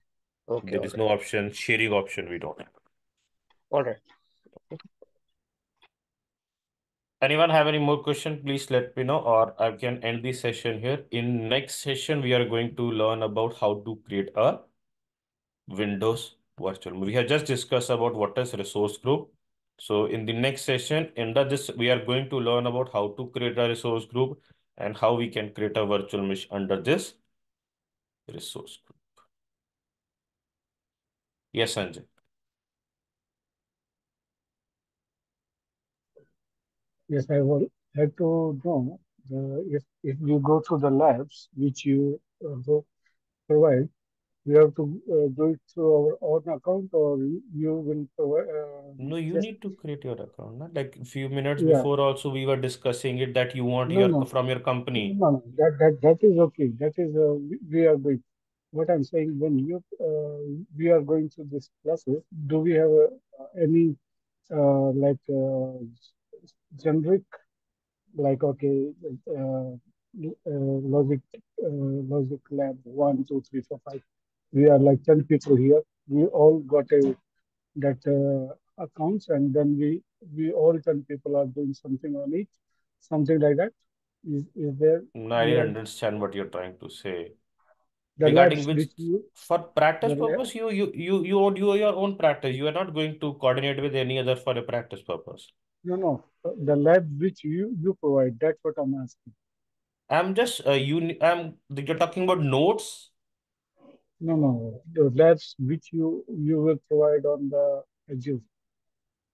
okay, There all is no option, sharing option we don't have. All right. Anyone have any more question? Please let me know, or I can end this session here. In next session, we are going to learn about how to create a Windows virtual. We have just discussed about what is resource group. So in the next session, under this, we are going to learn about how to create a resource group and how we can create a virtual machine under this resource group. Yes, Sanjay. Yes, I would like to know if if you go through the labs which you uh, go provide, we have to uh, do it through our own account or you will provide. Uh, No, you just need to create your account. Not like a few minutes yeah. before also we were discussing it that you want No, your no, from your company. no, no. That that that is okay. That is uh, we, are going. What I'm saying when you uh, we are going to this classes, do we have uh, any uh, like uh, generic like okay uh, uh, logic uh, logic lab one two three four five we are like 10 people here we all got a that uh, accounts and then we we all 10 people are doing something on it something like that is is there No, I didn't understand what you're trying to say. the Regarding labs which which you for practice purpose, you you you you own you your own practice. You are not going to coordinate with any other for a practice purpose. No no the lab which you you provide that's what i'm asking I'm just uh, you I'm you're talking about notes. no no the labs which you you will provide on the Azure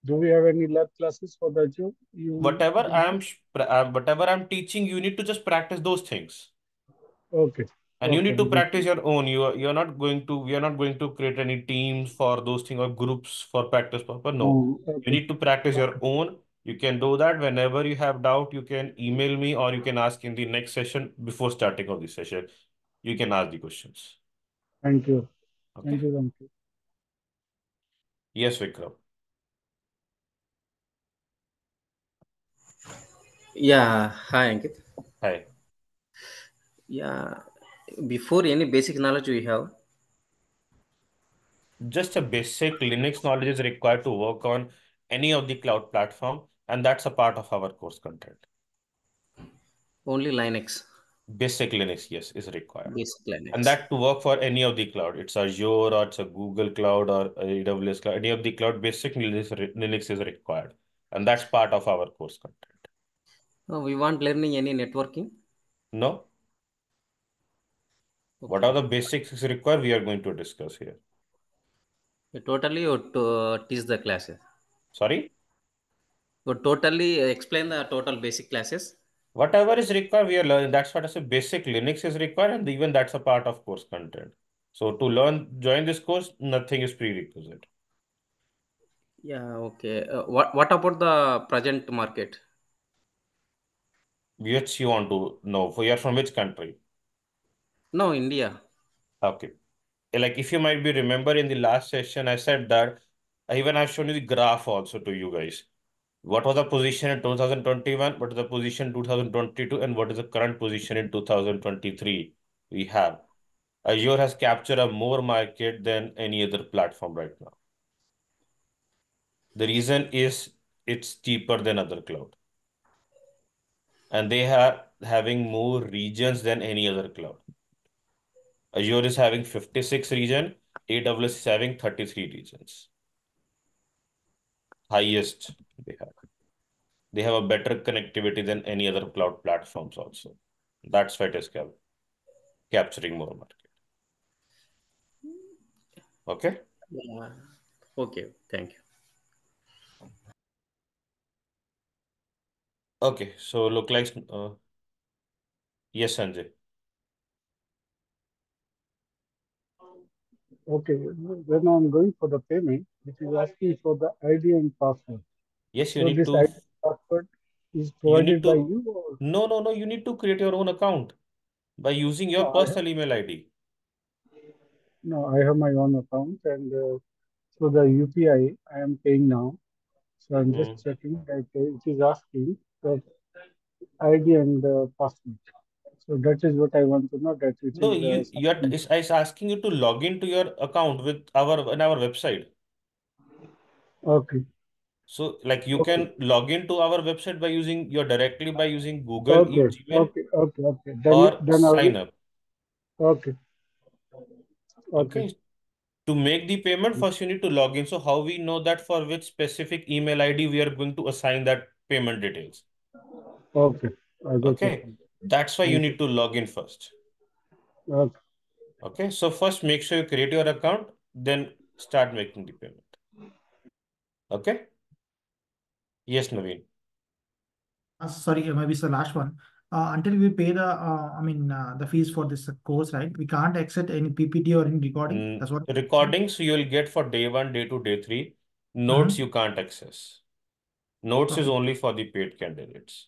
do we have any lab classes for the Azure you Whatever I'm uh, whatever I'm teaching, you need to just practice those things. okay And you need to practice your own. You are you're not going to we are not going to create any teams for those things or groups for practice purpose. No. Um, You need to practice your own. You can do that whenever you have doubt. You can email me or you can ask in the next session before starting of the session. You can ask the questions. thank you Okay. thank you thank you Yes, Vikram. Yeah, hi Ankit. Hi. Yeah, before any basic knowledge we have. Just a basic Linux knowledge is required to work on any of the cloud platform, and that's a part of our course content. Only Linux, Basic Linux, yes, is required. basic Linux. And that to work for any of the cloud. It's Azure or it's a Google Cloud or AWS Cloud. Any of the cloud, basic Linux, is required. And that's part of our course content. No, we want learning any networking. No? What are the basics required? We are going to discuss here. You totally you to uh, teach the classes. Sorry? You totally explain the total basic classes. Whatever is required, we are learning. That's what I say. Basic Linux is required, and even that's a part of course content. So to learn, join this course, nothing is prerequisite. Yeah, okay. Uh, what what about the present market? Which you want to know? For you're from which country? No, India. Okay. Like if you might be remember in the last session, I said that even I've shown you the graph also to you guys. What was the position in 2021? What is the position in 2022? And what is the current position in 2023? We have Azure has captured a more market than any other platform right now. The reason is it's cheaper than other cloud. And they are having more regions than any other cloud. Azure is having 56 region, AWS is having 33 regions. Highest they have. They have a better connectivity than any other cloud platforms also. That's why it is cap capturing more market. Okay? Yeah. Okay, thank you. Okay, so look like uh, yes, Sanjay. Okay when i'm going for the payment it is asking for the id and password Yes, you so need this to id password is you provided by you or no no no you need to create your own account by using your no personal email ID. no i have my own account and uh, through the upi i am paying now so i'm just Hmm. checking that uh, it is asking the id and the password so that is what i want to know that it No, is you something it's, it's asking you to log into your account with our in our website. Okay. So like you Okay. can log into our website by using your directly by using Google Okay. Gmail Okay. Okay. Okay. Then or then sign up. Okay. Okay. Okay. To make the payment, first you need to log in. So how we know that for which specific email ID we are going to assign that payment details? Okay. I got Okay. it. That's why you need to log in first. Okay. Okay. So first make sure you create your account, then start making the payment. Okay. Yes, Naveen. Uh, sorry, maybe it's the last one. Uh, until we pay the, uh, I mean, uh, the fees for this course, right? We can't accept any PPT or any recording. Mm, That's what. recordings you'll get for day one, day two, day three. Notes you can't access. Notes is only for the paid candidates.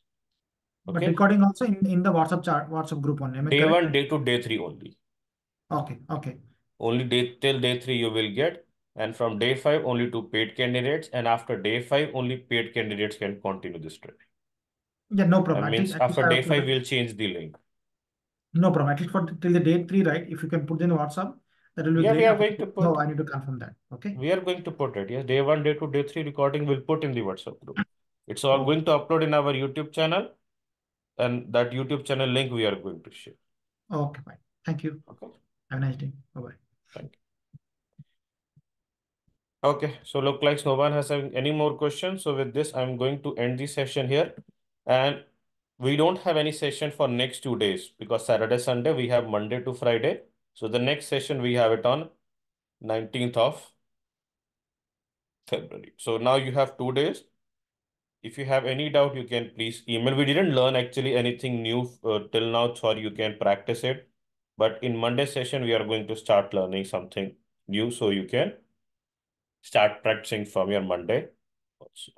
But recording also in, in the WhatsApp chat, WhatsApp group only. Am I Day correct? one, day two, day three only. Okay. Okay. Only day till day three you will get, and from day five only to paid candidates, and after day five only paid candidates can continue this training. Yeah, no problem. At means least, after day five we'll change the link. No problem. At least for till the day three, right? If you can put in WhatsApp, that will be Yeah, great. we are going to put. No, I need to confirm that. Okay. We are going to put it. Yes, day one, day two, day three recording will put in the WhatsApp group. It's all Okay. going to upload in our YouTube channel, and that YouTube channel link we are going to share. Okay, fine. Thank you. Okay. Have a nice day. Bye-bye. Thank you. Okay, so look like no one has any more questions. So with this, I'm going to end the session here. And we don't have any session for next two days because Saturday, Sunday, we have Monday to Friday. So the next session, we have it on 19th of February. So now you have two days. If you have any doubt, you can please email. We didn't learn actually anything new uh, till now. Sorry, you can practice it. But in Monday session, we are going to start learning something new. So you can start practicing from your Monday also.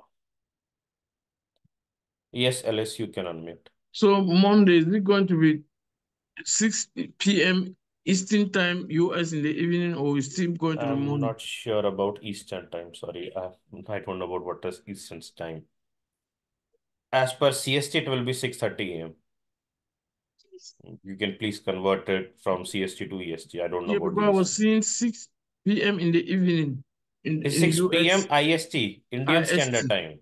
Yes, Alice, you can unmute. So Monday, is it going to be 6 p.m. Eastern time, US in the evening, or is still going to be I'm morning? not sure about Eastern time. Sorry, I, I don't know about what is Eastern time. As per CST, it will be 6:30 a.m. You can please convert it from CST to EST. I don't know Yeah, about because I was seeing 6 p.m. in the evening in, It's in 6 p.m. IST, Indian Standard Time.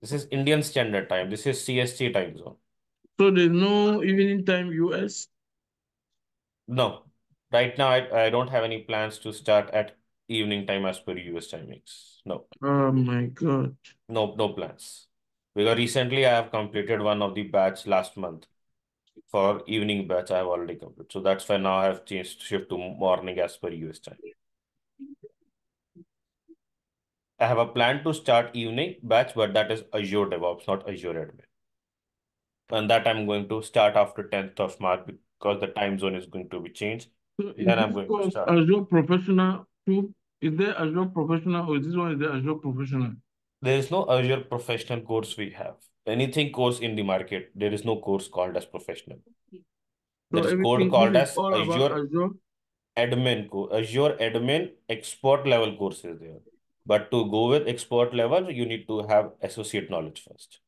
This is Indian Standard Time. This is CST time zone. So there's no evening time US. No, right now I, I don't have any plans to start at evening time as per US timings. No, Oh my God. no, no plans. Because recently I have completed one of the batch last month. For evening batch, I have already completed. So that's why now I have changed shift to morning as per US time. I have a plan to start evening batch, but that is Azure DevOps, not Azure Admin. And that I'm going to start after 10th of March because the time zone is going to be changed. So Then I'm going to start. Azure Professional too? Is there Azure Professional or is this one is the Azure Professional? There is no Azure professional course we have. Anything course in the market, there is no course called as professional. So There is code called as Azure Azure. admin co Azure admin expert level course is there. But to go with expert level, you need to have associate knowledge first.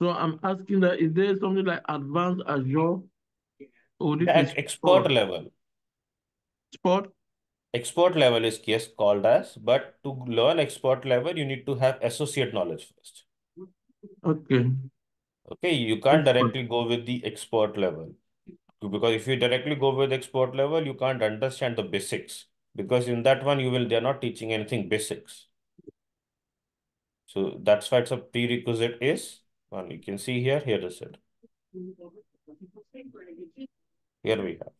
So I'm asking that is there something like advanced Azure or At expert level, Sport? Expert level is yes called as, but to learn expert level, you need to have associate knowledge first. Okay. Okay, you can't directly go with the expert level. Because if you directly go with expert level, you can't understand the basics. Because in that one, you will, they're not teaching anything basics. So that's why it's a prerequisite is, and you can see here, here is it. Here we have.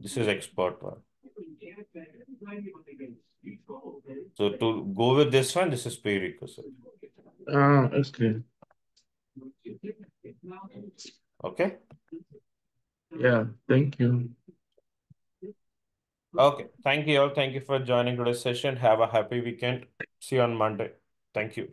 This is expert one. So to go with this one, this is prerequisite. Ah, okay. Okay? Yeah, thank you. Okay. Thank you all. Thank you for joining today's session. Have a happy weekend. See you on Monday. Thank you.